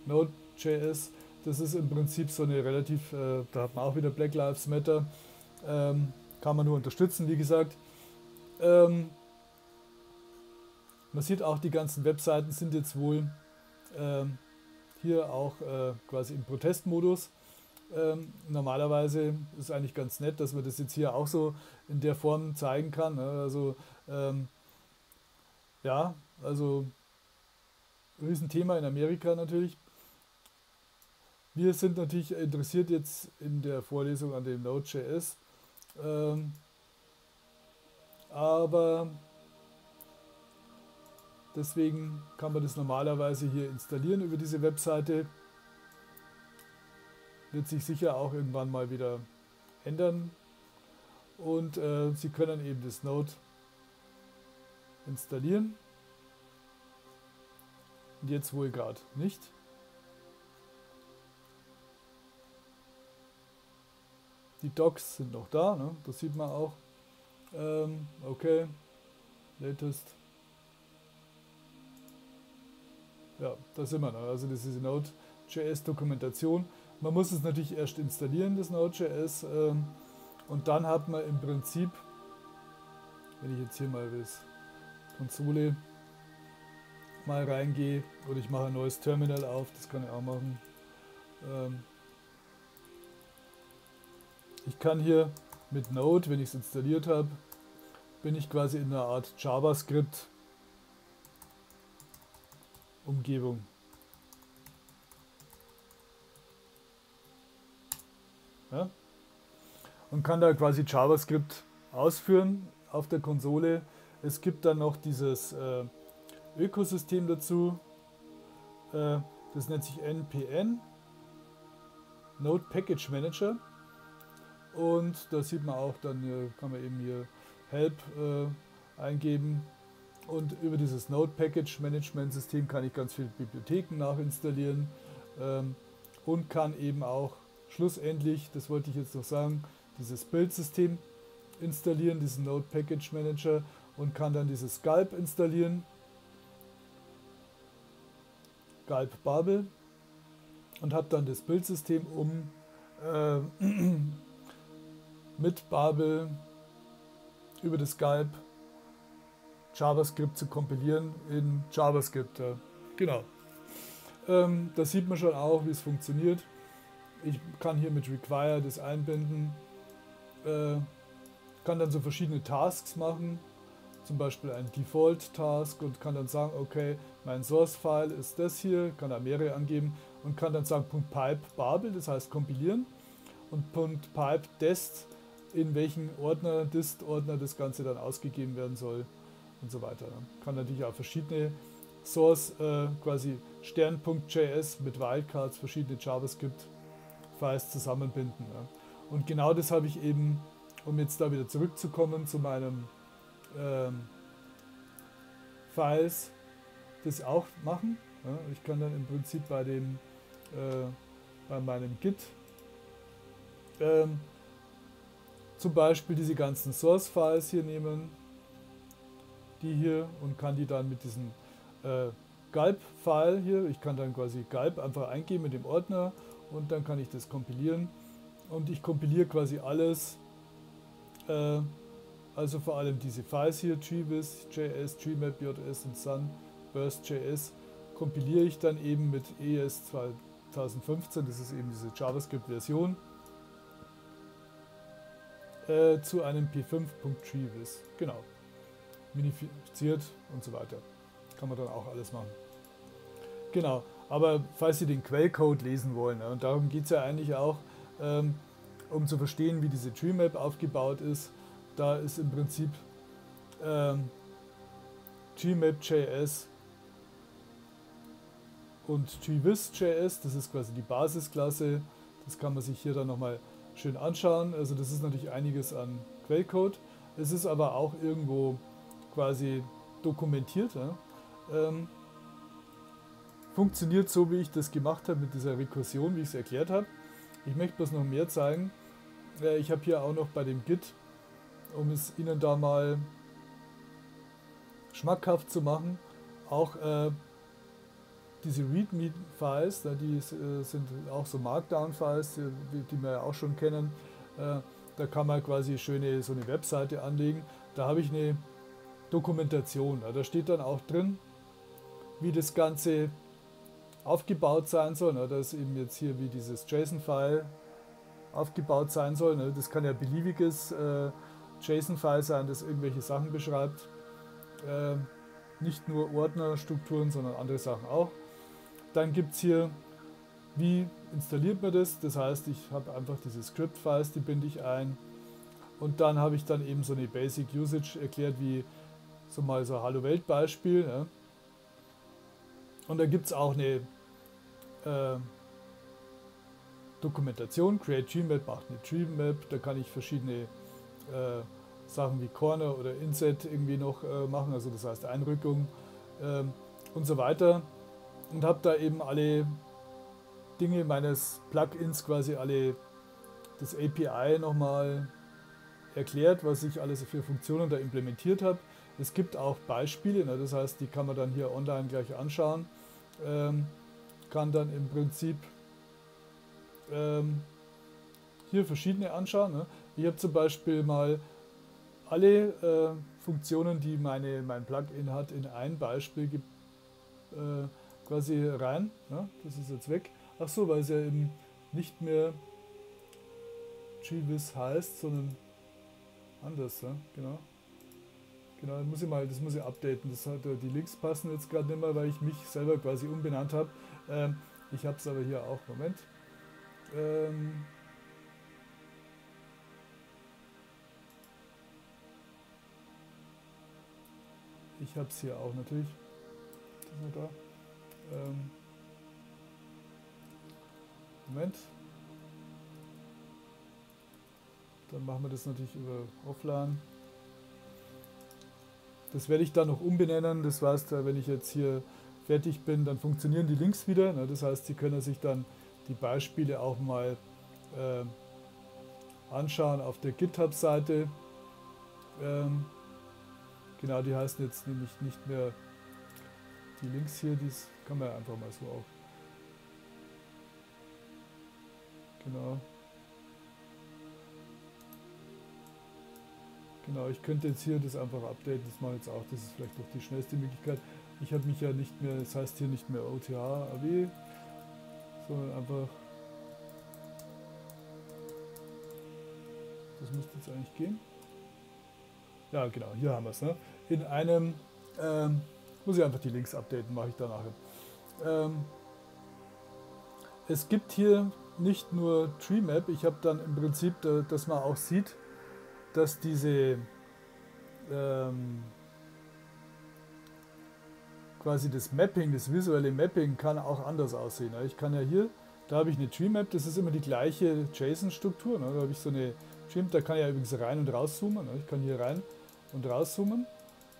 Node.js das ist im Prinzip so eine relativ, äh, da hat man auch wieder Black Lives Matter, ähm, kann man nur unterstützen, wie gesagt. Ähm, man sieht auch, die ganzen Webseiten sind jetzt wohl ähm, hier auch äh, quasi im Protestmodus. Ähm, normalerweise ist es eigentlich ganz nett, dass man das jetzt hier auch so in der Form zeigen kann. Ne? Also ähm, ja, also Riesenthema in Amerika natürlich. Wir sind natürlich interessiert jetzt in der Vorlesung an dem Node.js, ähm, aber deswegen kann man das normalerweise hier installieren über diese Webseite. wird sich sicher auch irgendwann mal wieder ändern. Und äh, Sie können eben das Node installieren. Und jetzt wohl gerade nicht. Die Docs sind noch da, ne? das sieht man auch. Ähm, okay, latest. Ja, da sind wir noch. Also das ist die Node.js-Dokumentation. Man muss es natürlich erst installieren, das Node.js. Ähm, und dann hat man im Prinzip, wenn ich jetzt hier mal das Konsole mal reingehe oder ich mache ein neues Terminal auf, das kann ich auch machen. Ähm, ich kann hier mit Node, wenn ich es installiert habe, bin ich quasi in einer Art JavaScript Umgebung. Ja? Und kann da quasi JavaScript ausführen auf der Konsole. Es gibt dann noch dieses äh, Ökosystem dazu. Äh, das nennt sich NPN, Node Package Manager. Und da sieht man auch, dann kann man eben hier Help äh, eingeben. Und über dieses Node Package Management System kann ich ganz viele Bibliotheken nachinstallieren ähm, und kann eben auch schlussendlich, das wollte ich jetzt noch sagen, dieses Bildsystem installieren, diesen Node Package Manager und kann dann dieses Sculpt installieren. Galb Babel und habe dann das Bildsystem, um äh, mit Babel über das Galb JavaScript zu kompilieren in JavaScript. Ja. Genau. Ähm, da sieht man schon auch, wie es funktioniert. Ich kann hier mit Require das einbinden, äh, kann dann so verschiedene Tasks machen, zum Beispiel ein Default-Task und kann dann sagen, okay, mein Source-File ist das hier, kann da mehrere angeben und kann dann sagen .pipe Babel, das heißt kompilieren und .pipe dest, in welchen Ordner, dist-Ordner das Ganze dann ausgegeben werden soll und so weiter. Kann natürlich auch verschiedene Source, äh, quasi Stern.js mit Wildcards, verschiedene JavaScript-Files zusammenbinden. Ja. Und genau das habe ich eben, um jetzt da wieder zurückzukommen zu meinem ähm, Files, das auch machen. Ja. Ich kann dann im Prinzip bei dem äh, bei meinem Git ähm, zum Beispiel diese ganzen Source-Files hier nehmen die hier und kann die dann mit diesem äh, Galb-File hier, ich kann dann quasi Galb einfach eingeben in dem Ordner und dann kann ich das kompilieren und ich kompiliere quasi alles, äh, also vor allem diese Files hier, Treevis, JS, Treemap, JS und Sun, Burst.js, kompiliere ich dann eben mit ES 2015, das ist eben diese JavaScript-Version, äh, zu einem p5.treevis. Genau minifiziert und so weiter. Kann man dann auch alles machen. Genau, aber falls Sie den Quellcode lesen wollen, und darum geht es ja eigentlich auch, ähm, um zu verstehen, wie diese TreeMap aufgebaut ist, da ist im Prinzip ähm, TreeMap.js und TreeWiz.js, das ist quasi die Basisklasse, das kann man sich hier dann nochmal schön anschauen. Also das ist natürlich einiges an Quellcode. Es ist aber auch irgendwo quasi dokumentiert. Ähm, funktioniert so, wie ich das gemacht habe mit dieser Rekursion, wie ich es erklärt habe. Ich möchte bloß noch mehr zeigen. Äh, ich habe hier auch noch bei dem Git, um es Ihnen da mal schmackhaft zu machen, auch äh, diese README-Files, die äh, sind auch so Markdown-Files, die, die, wir ja auch schon kennen. Äh, da kann man quasi schöne so eine Webseite anlegen. Da habe ich eine Dokumentation. Da steht dann auch drin, wie das Ganze aufgebaut sein soll. Das ist eben jetzt hier wie dieses JSON-File aufgebaut sein soll. Das kann ja beliebiges äh, JSON-File sein, das irgendwelche Sachen beschreibt. Ähm, nicht nur Ordnerstrukturen, sondern andere Sachen auch. Dann gibt es hier, wie installiert man das? Das heißt, ich habe einfach diese Script-Files, die binde ich ein. Und dann habe ich dann eben so eine Basic Usage erklärt, wie so mal so Hallo Welt Beispiel. Ja. Und da gibt es auch eine, äh, Dokumentation, Create Tree Map macht eine Tree Map, da kann ich verschiedene äh, Sachen wie Corner oder Inset irgendwie noch äh, machen, also das heißt Einrückung ähm, und so weiter. Und habe da eben alle Dinge meines Plugins, quasi alle das API nochmal erklärt, was ich alles für Funktionen da implementiert habe. Es gibt auch Beispiele, ne, das heißt, die kann man dann hier online gleich anschauen. Ähm, kann dann im Prinzip ähm, hier verschiedene anschauen. Ne. Ich habe zum Beispiel mal alle äh, Funktionen, die meine, mein Plugin hat, in ein Beispiel äh, quasi rein. Ne. Das ist jetzt weg. Ach so, weil es ja eben nicht mehr GWIS heißt, sondern anders, ja? genau. Genau, muss ich mal, das muss ich updaten. Das hat, die Links passen jetzt gerade nicht mehr, weil ich mich selber quasi umbenannt habe. Ähm, ich habe es aber hier auch. Moment. Ähm, ich habe es hier auch natürlich. Das ist da. Ähm, Moment. Dann machen wir das natürlich über Offline. Das werde ich dann noch umbenennen. Das heißt, wenn ich jetzt hier fertig bin, dann funktionieren die Links wieder. Das heißt, Sie können sich dann die Beispiele auch mal äh, anschauen auf der GitHub-Seite. Ähm, genau, die heißen jetzt nämlich nicht mehr die Links hier, die kann man einfach mal so auch. Genau. Genau, ich könnte jetzt hier das einfach updaten, das mache ich jetzt auch, das ist vielleicht auch die schnellste Möglichkeit. Ich habe mich ja nicht mehr, das heißt hier nicht mehr OTH AW, sondern einfach, das müsste jetzt eigentlich gehen. Ja, genau, hier haben wir es. Ne? In einem, ähm, muss ich einfach die Links updaten, mache ich da nachher. Ähm, es gibt hier nicht nur TreeMap, ich habe dann im Prinzip, dass man auch sieht, dass diese ähm, quasi das Mapping, das visuelle Mapping kann auch anders aussehen. Ich kann ja hier, da habe ich eine Tree Map, das ist immer die gleiche JSON-Struktur. Ne? Da habe ich so eine Tree Map, da kann ich ja übrigens rein und rauszoomen. Ne? Ich kann hier rein und rauszoomen,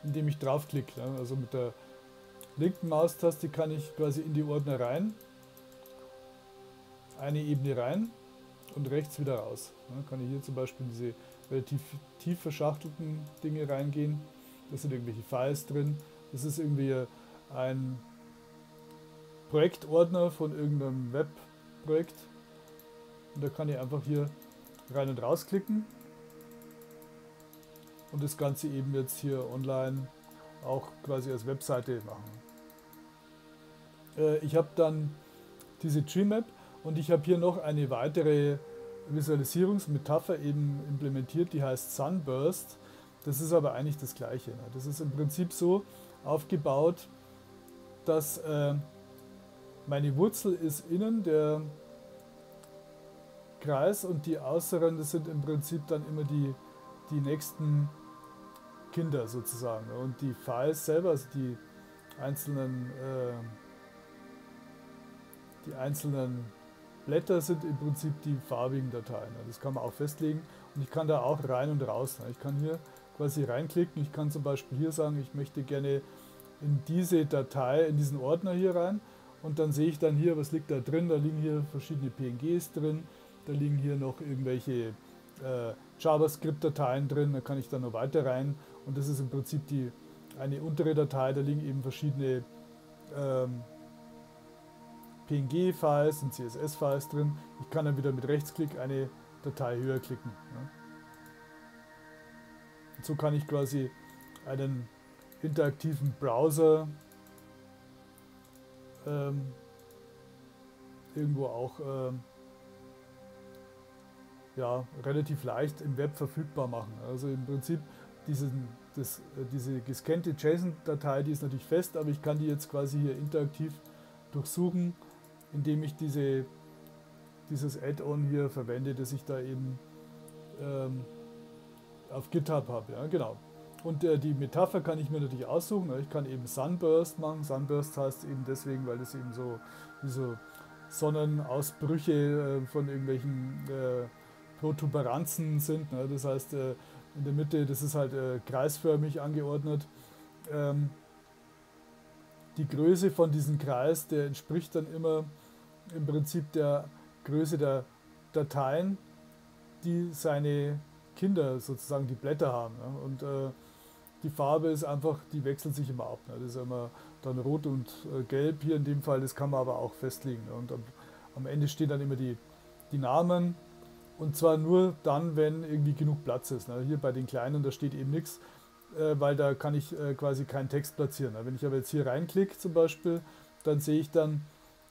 indem ich draufklicke. Ne? Also mit der linken Maustaste kann ich quasi in die Ordner rein, eine Ebene rein und rechts wieder raus. Ne? Kann ich hier zum Beispiel diese relativ tief verschachtelten Dinge reingehen. Da sind irgendwelche Files drin. Das ist irgendwie ein Projektordner von irgendeinem Webprojekt. Und da kann ich einfach hier rein und raus klicken und das Ganze eben jetzt hier online auch quasi als Webseite machen. Äh, ich habe dann diese Tree-Map und ich habe hier noch eine weitere Visualisierungsmetapher eben implementiert, die heißt Sunburst. Das ist aber eigentlich das Gleiche. Ne? Das ist im Prinzip so aufgebaut, dass äh, meine Wurzel ist innen der Kreis und die äußeren, das sind im Prinzip dann immer die, die nächsten Kinder sozusagen. Ne? Und die Files selber, also die einzelnen, äh, die einzelnen Blätter sind im Prinzip die farbigen Dateien. Das kann man auch festlegen und ich kann da auch rein und raus. Ich kann hier quasi reinklicken. Ich kann zum Beispiel hier sagen, ich möchte gerne in diese Datei, in diesen Ordner hier rein und dann sehe ich dann hier, was liegt da drin. Da liegen hier verschiedene PNGs drin, da liegen hier noch irgendwelche äh, JavaScript-Dateien drin, da kann ich dann noch weiter rein und das ist im Prinzip die eine untere Datei, da liegen eben verschiedene ähm, PNG-Files und CSS-Files drin. Ich kann dann wieder mit Rechtsklick eine Datei höher klicken. Ja. Und so kann ich quasi einen interaktiven Browser ähm, irgendwo auch ähm, ja, relativ leicht im Web verfügbar machen. Also im Prinzip diesen, das, äh, diese gescannte JSON-Datei, die ist natürlich fest, aber ich kann die jetzt quasi hier interaktiv durchsuchen indem ich diese, dieses Add-on hier verwende, das ich da eben ähm, auf GitHub habe. Ja, genau. Und äh, die Metapher kann ich mir natürlich aussuchen. Ich kann eben Sunburst machen. Sunburst heißt eben deswegen, weil das eben so, wie so Sonnenausbrüche äh, von irgendwelchen äh, Protuberanzen sind. Ne? Das heißt, äh, in der Mitte, das ist halt äh, kreisförmig angeordnet. Ähm, die Größe von diesem Kreis, der entspricht dann immer im Prinzip der Größe der Dateien, die seine Kinder sozusagen die Blätter haben. Und äh, die Farbe ist einfach, die wechselt sich immer ab. Ne? Das ist immer dann rot und äh, gelb hier in dem Fall, das kann man aber auch festlegen. Ne? Und am, am, Ende stehen dann immer die, die Namen und zwar nur dann, wenn irgendwie genug Platz ist. Ne? Hier bei den kleinen, da steht eben nichts, weil da kann ich äh, quasi keinen Text platzieren. Wenn ich aber jetzt hier reinklicke zum Beispiel, dann sehe ich dann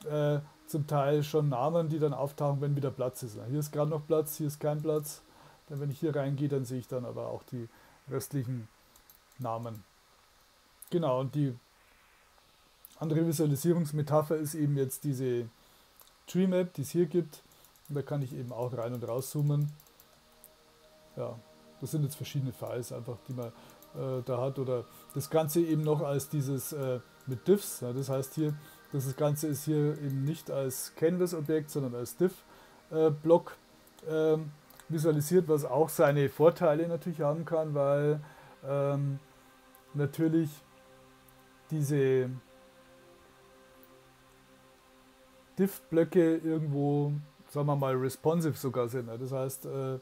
äh, zum Teil schon Namen, die dann auftauchen, wenn wieder Platz ist. Hier ist gerade noch Platz, hier ist kein Platz. Dann, wenn ich hier reingehe, dann sehe ich dann aber auch die restlichen Namen. Genau, und die andere Visualisierungsmetapher ist eben jetzt diese Tree Map, die es hier gibt. Und da kann ich eben auch rein und raus zoomen. Ja, das sind jetzt verschiedene Files einfach, die man äh, da hat. Oder das Ganze eben noch als dieses äh, mit Diffs. Ja, das heißt hier, das Ganze ist hier eben nicht als Canvas-Objekt, sondern als Diff-Block äh, ähm, visualisiert, was auch seine Vorteile natürlich haben kann, weil ähm, natürlich diese Diff-Blöcke irgendwo, sagen wir mal, responsive sogar sind. Das heißt, äh,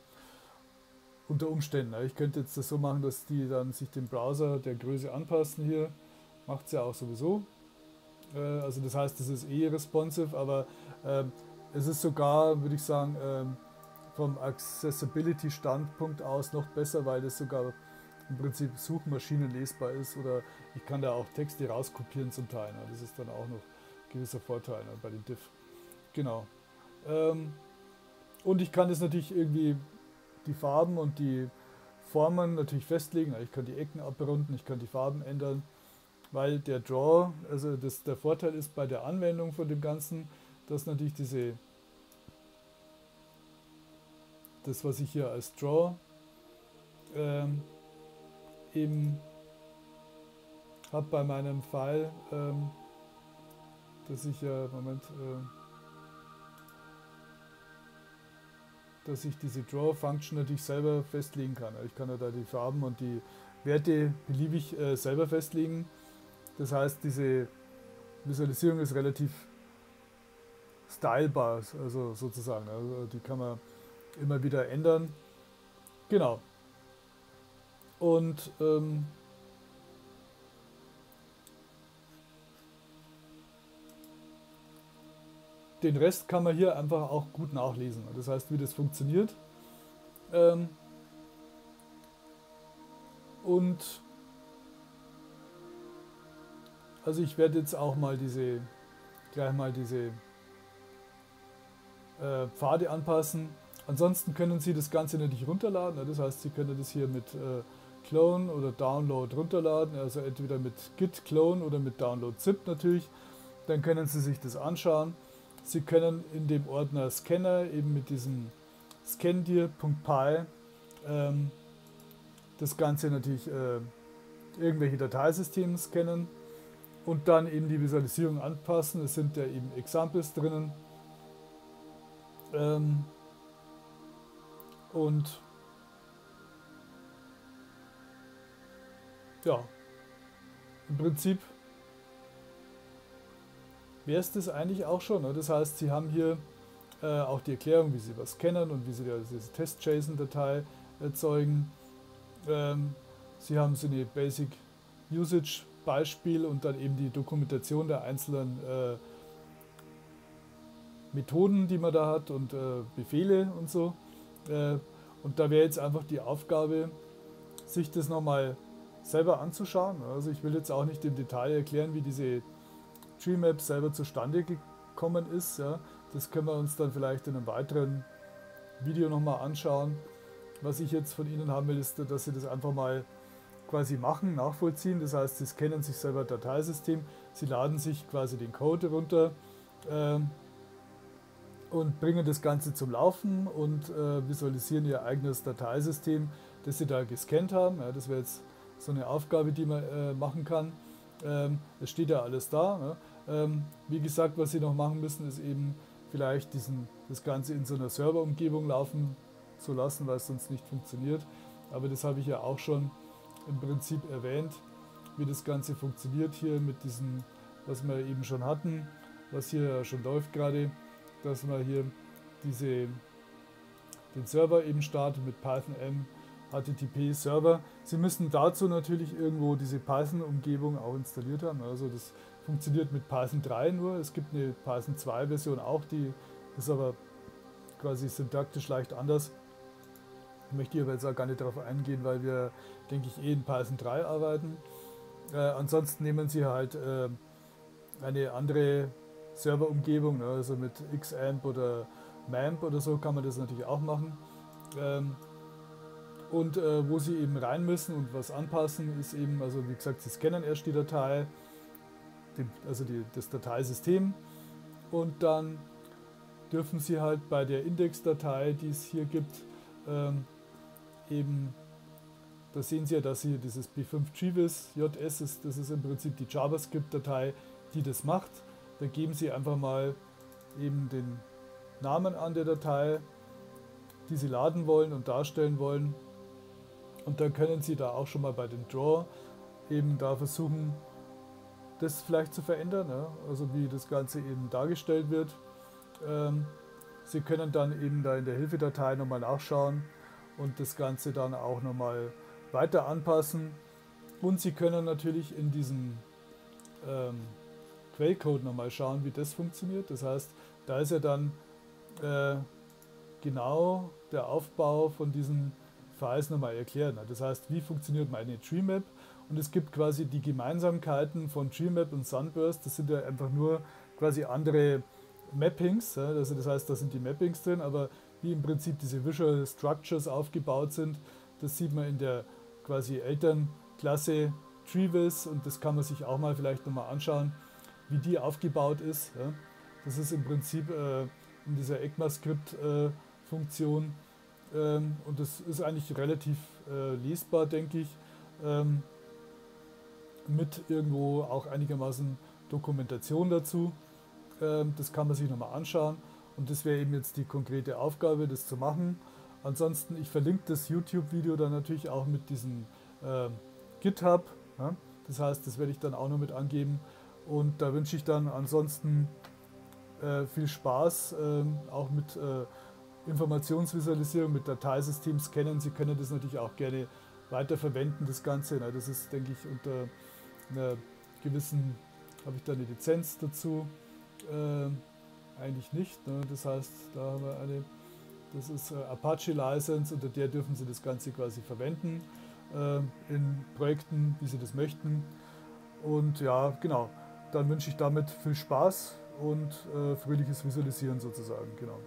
unter Umständen. Ich könnte jetzt das so machen, dass die dann sich dem Browser der Größe anpassen hier. Macht es ja auch sowieso. Äh, also das heißt, es ist eh responsive, aber äh, es ist sogar, würde ich sagen, äh, vom Accessibility-Standpunkt aus noch besser, weil das sogar im Prinzip Suchmaschinen lesbar ist oder ich kann da auch Texte rauskopieren zum Teil. Ne? Das ist dann auch noch ein gewisser Vorteil ne, bei den Diff. Genau. Ähm, und ich kann das natürlich irgendwie die Farben und die Formen natürlich festlegen. Also ich kann die Ecken abrunden, ich kann die Farben ändern, weil der Draw, also das, der Vorteil ist bei der Anwendung von dem Ganzen, dass natürlich diese, das was ich hier als Draw ähm, eben habe bei meinem File, ähm, dass ich ja, Moment, äh, dass ich diese Draw-Function natürlich selber festlegen kann. Ich kann ja da die Farben und die Werte beliebig äh, selber festlegen. Das heißt, diese Visualisierung ist relativ stylebar, also sozusagen. Also die kann man immer wieder ändern. Genau. Und ähm, den Rest kann man hier einfach auch gut nachlesen. Das heißt, wie das funktioniert. Ähm, und also ich werde jetzt auch mal diese gleich mal diese äh, Pfade anpassen. Ansonsten können Sie das Ganze natürlich runterladen. Das heißt, Sie können das hier mit äh, Clone oder Download runterladen, also entweder mit Git Clone oder mit Download Zip natürlich. Dann können Sie sich das anschauen. Sie können in dem Ordner Scanner eben mit diesem scandir.py ähm, das Ganze natürlich äh, irgendwelche Dateisysteme scannen und dann eben die Visualisierung anpassen. Es sind ja eben Examples drinnen. Ähm, und ja, im Prinzip wäre es das eigentlich auch schon. Ne? Das heißt, Sie haben hier äh, auch die Erklärung, wie Sie was kennen und wie Sie diese Test-JSON-Datei erzeugen. Ähm, Sie haben so eine Basic Usage Beispiel und dann eben die Dokumentation der einzelnen äh, Methoden, die man da hat und äh, Befehle und so. Äh, und da wäre jetzt einfach die Aufgabe, sich das nochmal selber anzuschauen. Also ich will jetzt auch nicht im Detail erklären, wie diese TreeMap selber zustande gekommen ist. Ja. Das können wir uns dann vielleicht in einem weiteren Video nochmal anschauen. Was ich jetzt von Ihnen haben will, ist, dass Sie das einfach mal quasi machen, nachvollziehen. Das heißt, Sie scannen sich selber Dateisystem, Sie laden sich quasi den Code runter äh, und bringen das Ganze zum Laufen und äh, visualisieren Ihr eigenes Dateisystem, das Sie da gescannt haben. Ja, das wäre jetzt so eine Aufgabe, die man äh, machen kann. Ähm, es steht ja alles da. Ne? Ähm, wie gesagt, was Sie noch machen müssen, ist eben vielleicht diesen, das Ganze in so einer Serverumgebung laufen zu lassen, weil es sonst nicht funktioniert. Aber das habe ich ja auch schon im Prinzip erwähnt, wie das Ganze funktioniert hier mit diesem, was wir eben schon hatten, was hier schon läuft gerade, dass man hier diese, den Server eben startet mit Python M HTTP Server. Sie müssen dazu natürlich irgendwo diese Python-Umgebung auch installiert haben. Also das funktioniert mit Python 3 nur. Es gibt eine Python 2 Version auch, die ist aber quasi syntaktisch leicht anders. Ich möchte hier aber jetzt auch gar nicht darauf eingehen, weil wir, denke ich, eh in Python 3 arbeiten. Äh, ansonsten nehmen Sie halt äh, eine andere Serverumgebung, ne? also mit Xamp oder MAMP oder so kann man das natürlich auch machen. Ähm, und äh, wo Sie eben rein müssen und was anpassen, ist eben, also wie gesagt, Sie scannen erst die Datei, die, also die, das Dateisystem und dann dürfen Sie halt bei der Indexdatei, die es hier gibt, ähm, eben, da sehen Sie ja, dass hier dieses B5GWIS JS ist, das ist im Prinzip die JavaScript-Datei, die das macht. Da geben Sie einfach mal eben den Namen an der Datei, die Sie laden wollen und darstellen wollen. Und dann können Sie da auch schon mal bei dem Draw eben da versuchen, das vielleicht zu verändern, ja? also wie das Ganze eben dargestellt wird. Ähm, Sie können dann eben da in der Hilfedatei nochmal nachschauen und das Ganze dann auch nochmal weiter anpassen. Und Sie können natürlich in diesem ähm, Quellcode nochmal schauen, wie das funktioniert. Das heißt, da ist ja dann äh, genau der Aufbau von diesen Files nochmal erklärt. Das heißt, wie funktioniert meine TreeMap? Und es gibt quasi die Gemeinsamkeiten von TreeMap und Sunburst. Das sind ja einfach nur quasi andere Mappings. Also das heißt, da sind die Mappings drin, aber wie im Prinzip diese Visual Structures aufgebaut sind, das sieht man in der quasi Elternklasse Treevis und das kann man sich auch mal vielleicht nochmal anschauen, wie die aufgebaut ist. Das ist im Prinzip äh, in dieser ECMAScript-Funktion ähm, und das ist eigentlich relativ äh, lesbar, denke ich, ähm, mit irgendwo auch einigermaßen Dokumentation dazu. Ähm, das kann man sich nochmal anschauen und das wäre eben jetzt die konkrete Aufgabe, das zu machen. Ansonsten, ich verlinke das YouTube-Video dann natürlich auch mit diesem äh, GitHub. Ja? Das heißt, das werde ich dann auch noch mit angeben. Und da wünsche ich dann ansonsten äh, viel Spaß, äh, auch mit äh, Informationsvisualisierung, mit Dateisystems kennen. Sie können das natürlich auch gerne weiter verwenden, das Ganze. Das ist, denke ich, unter einer gewissen, habe ich da eine Lizenz dazu. Äh, eigentlich nicht. Ne? Das heißt, da haben wir eine, das ist äh, Apache License, unter der dürfen Sie das Ganze quasi verwenden äh, in Projekten, wie Sie das möchten. Und ja, genau, dann wünsche ich damit viel Spaß und äh, fröhliches Visualisieren sozusagen. Genau.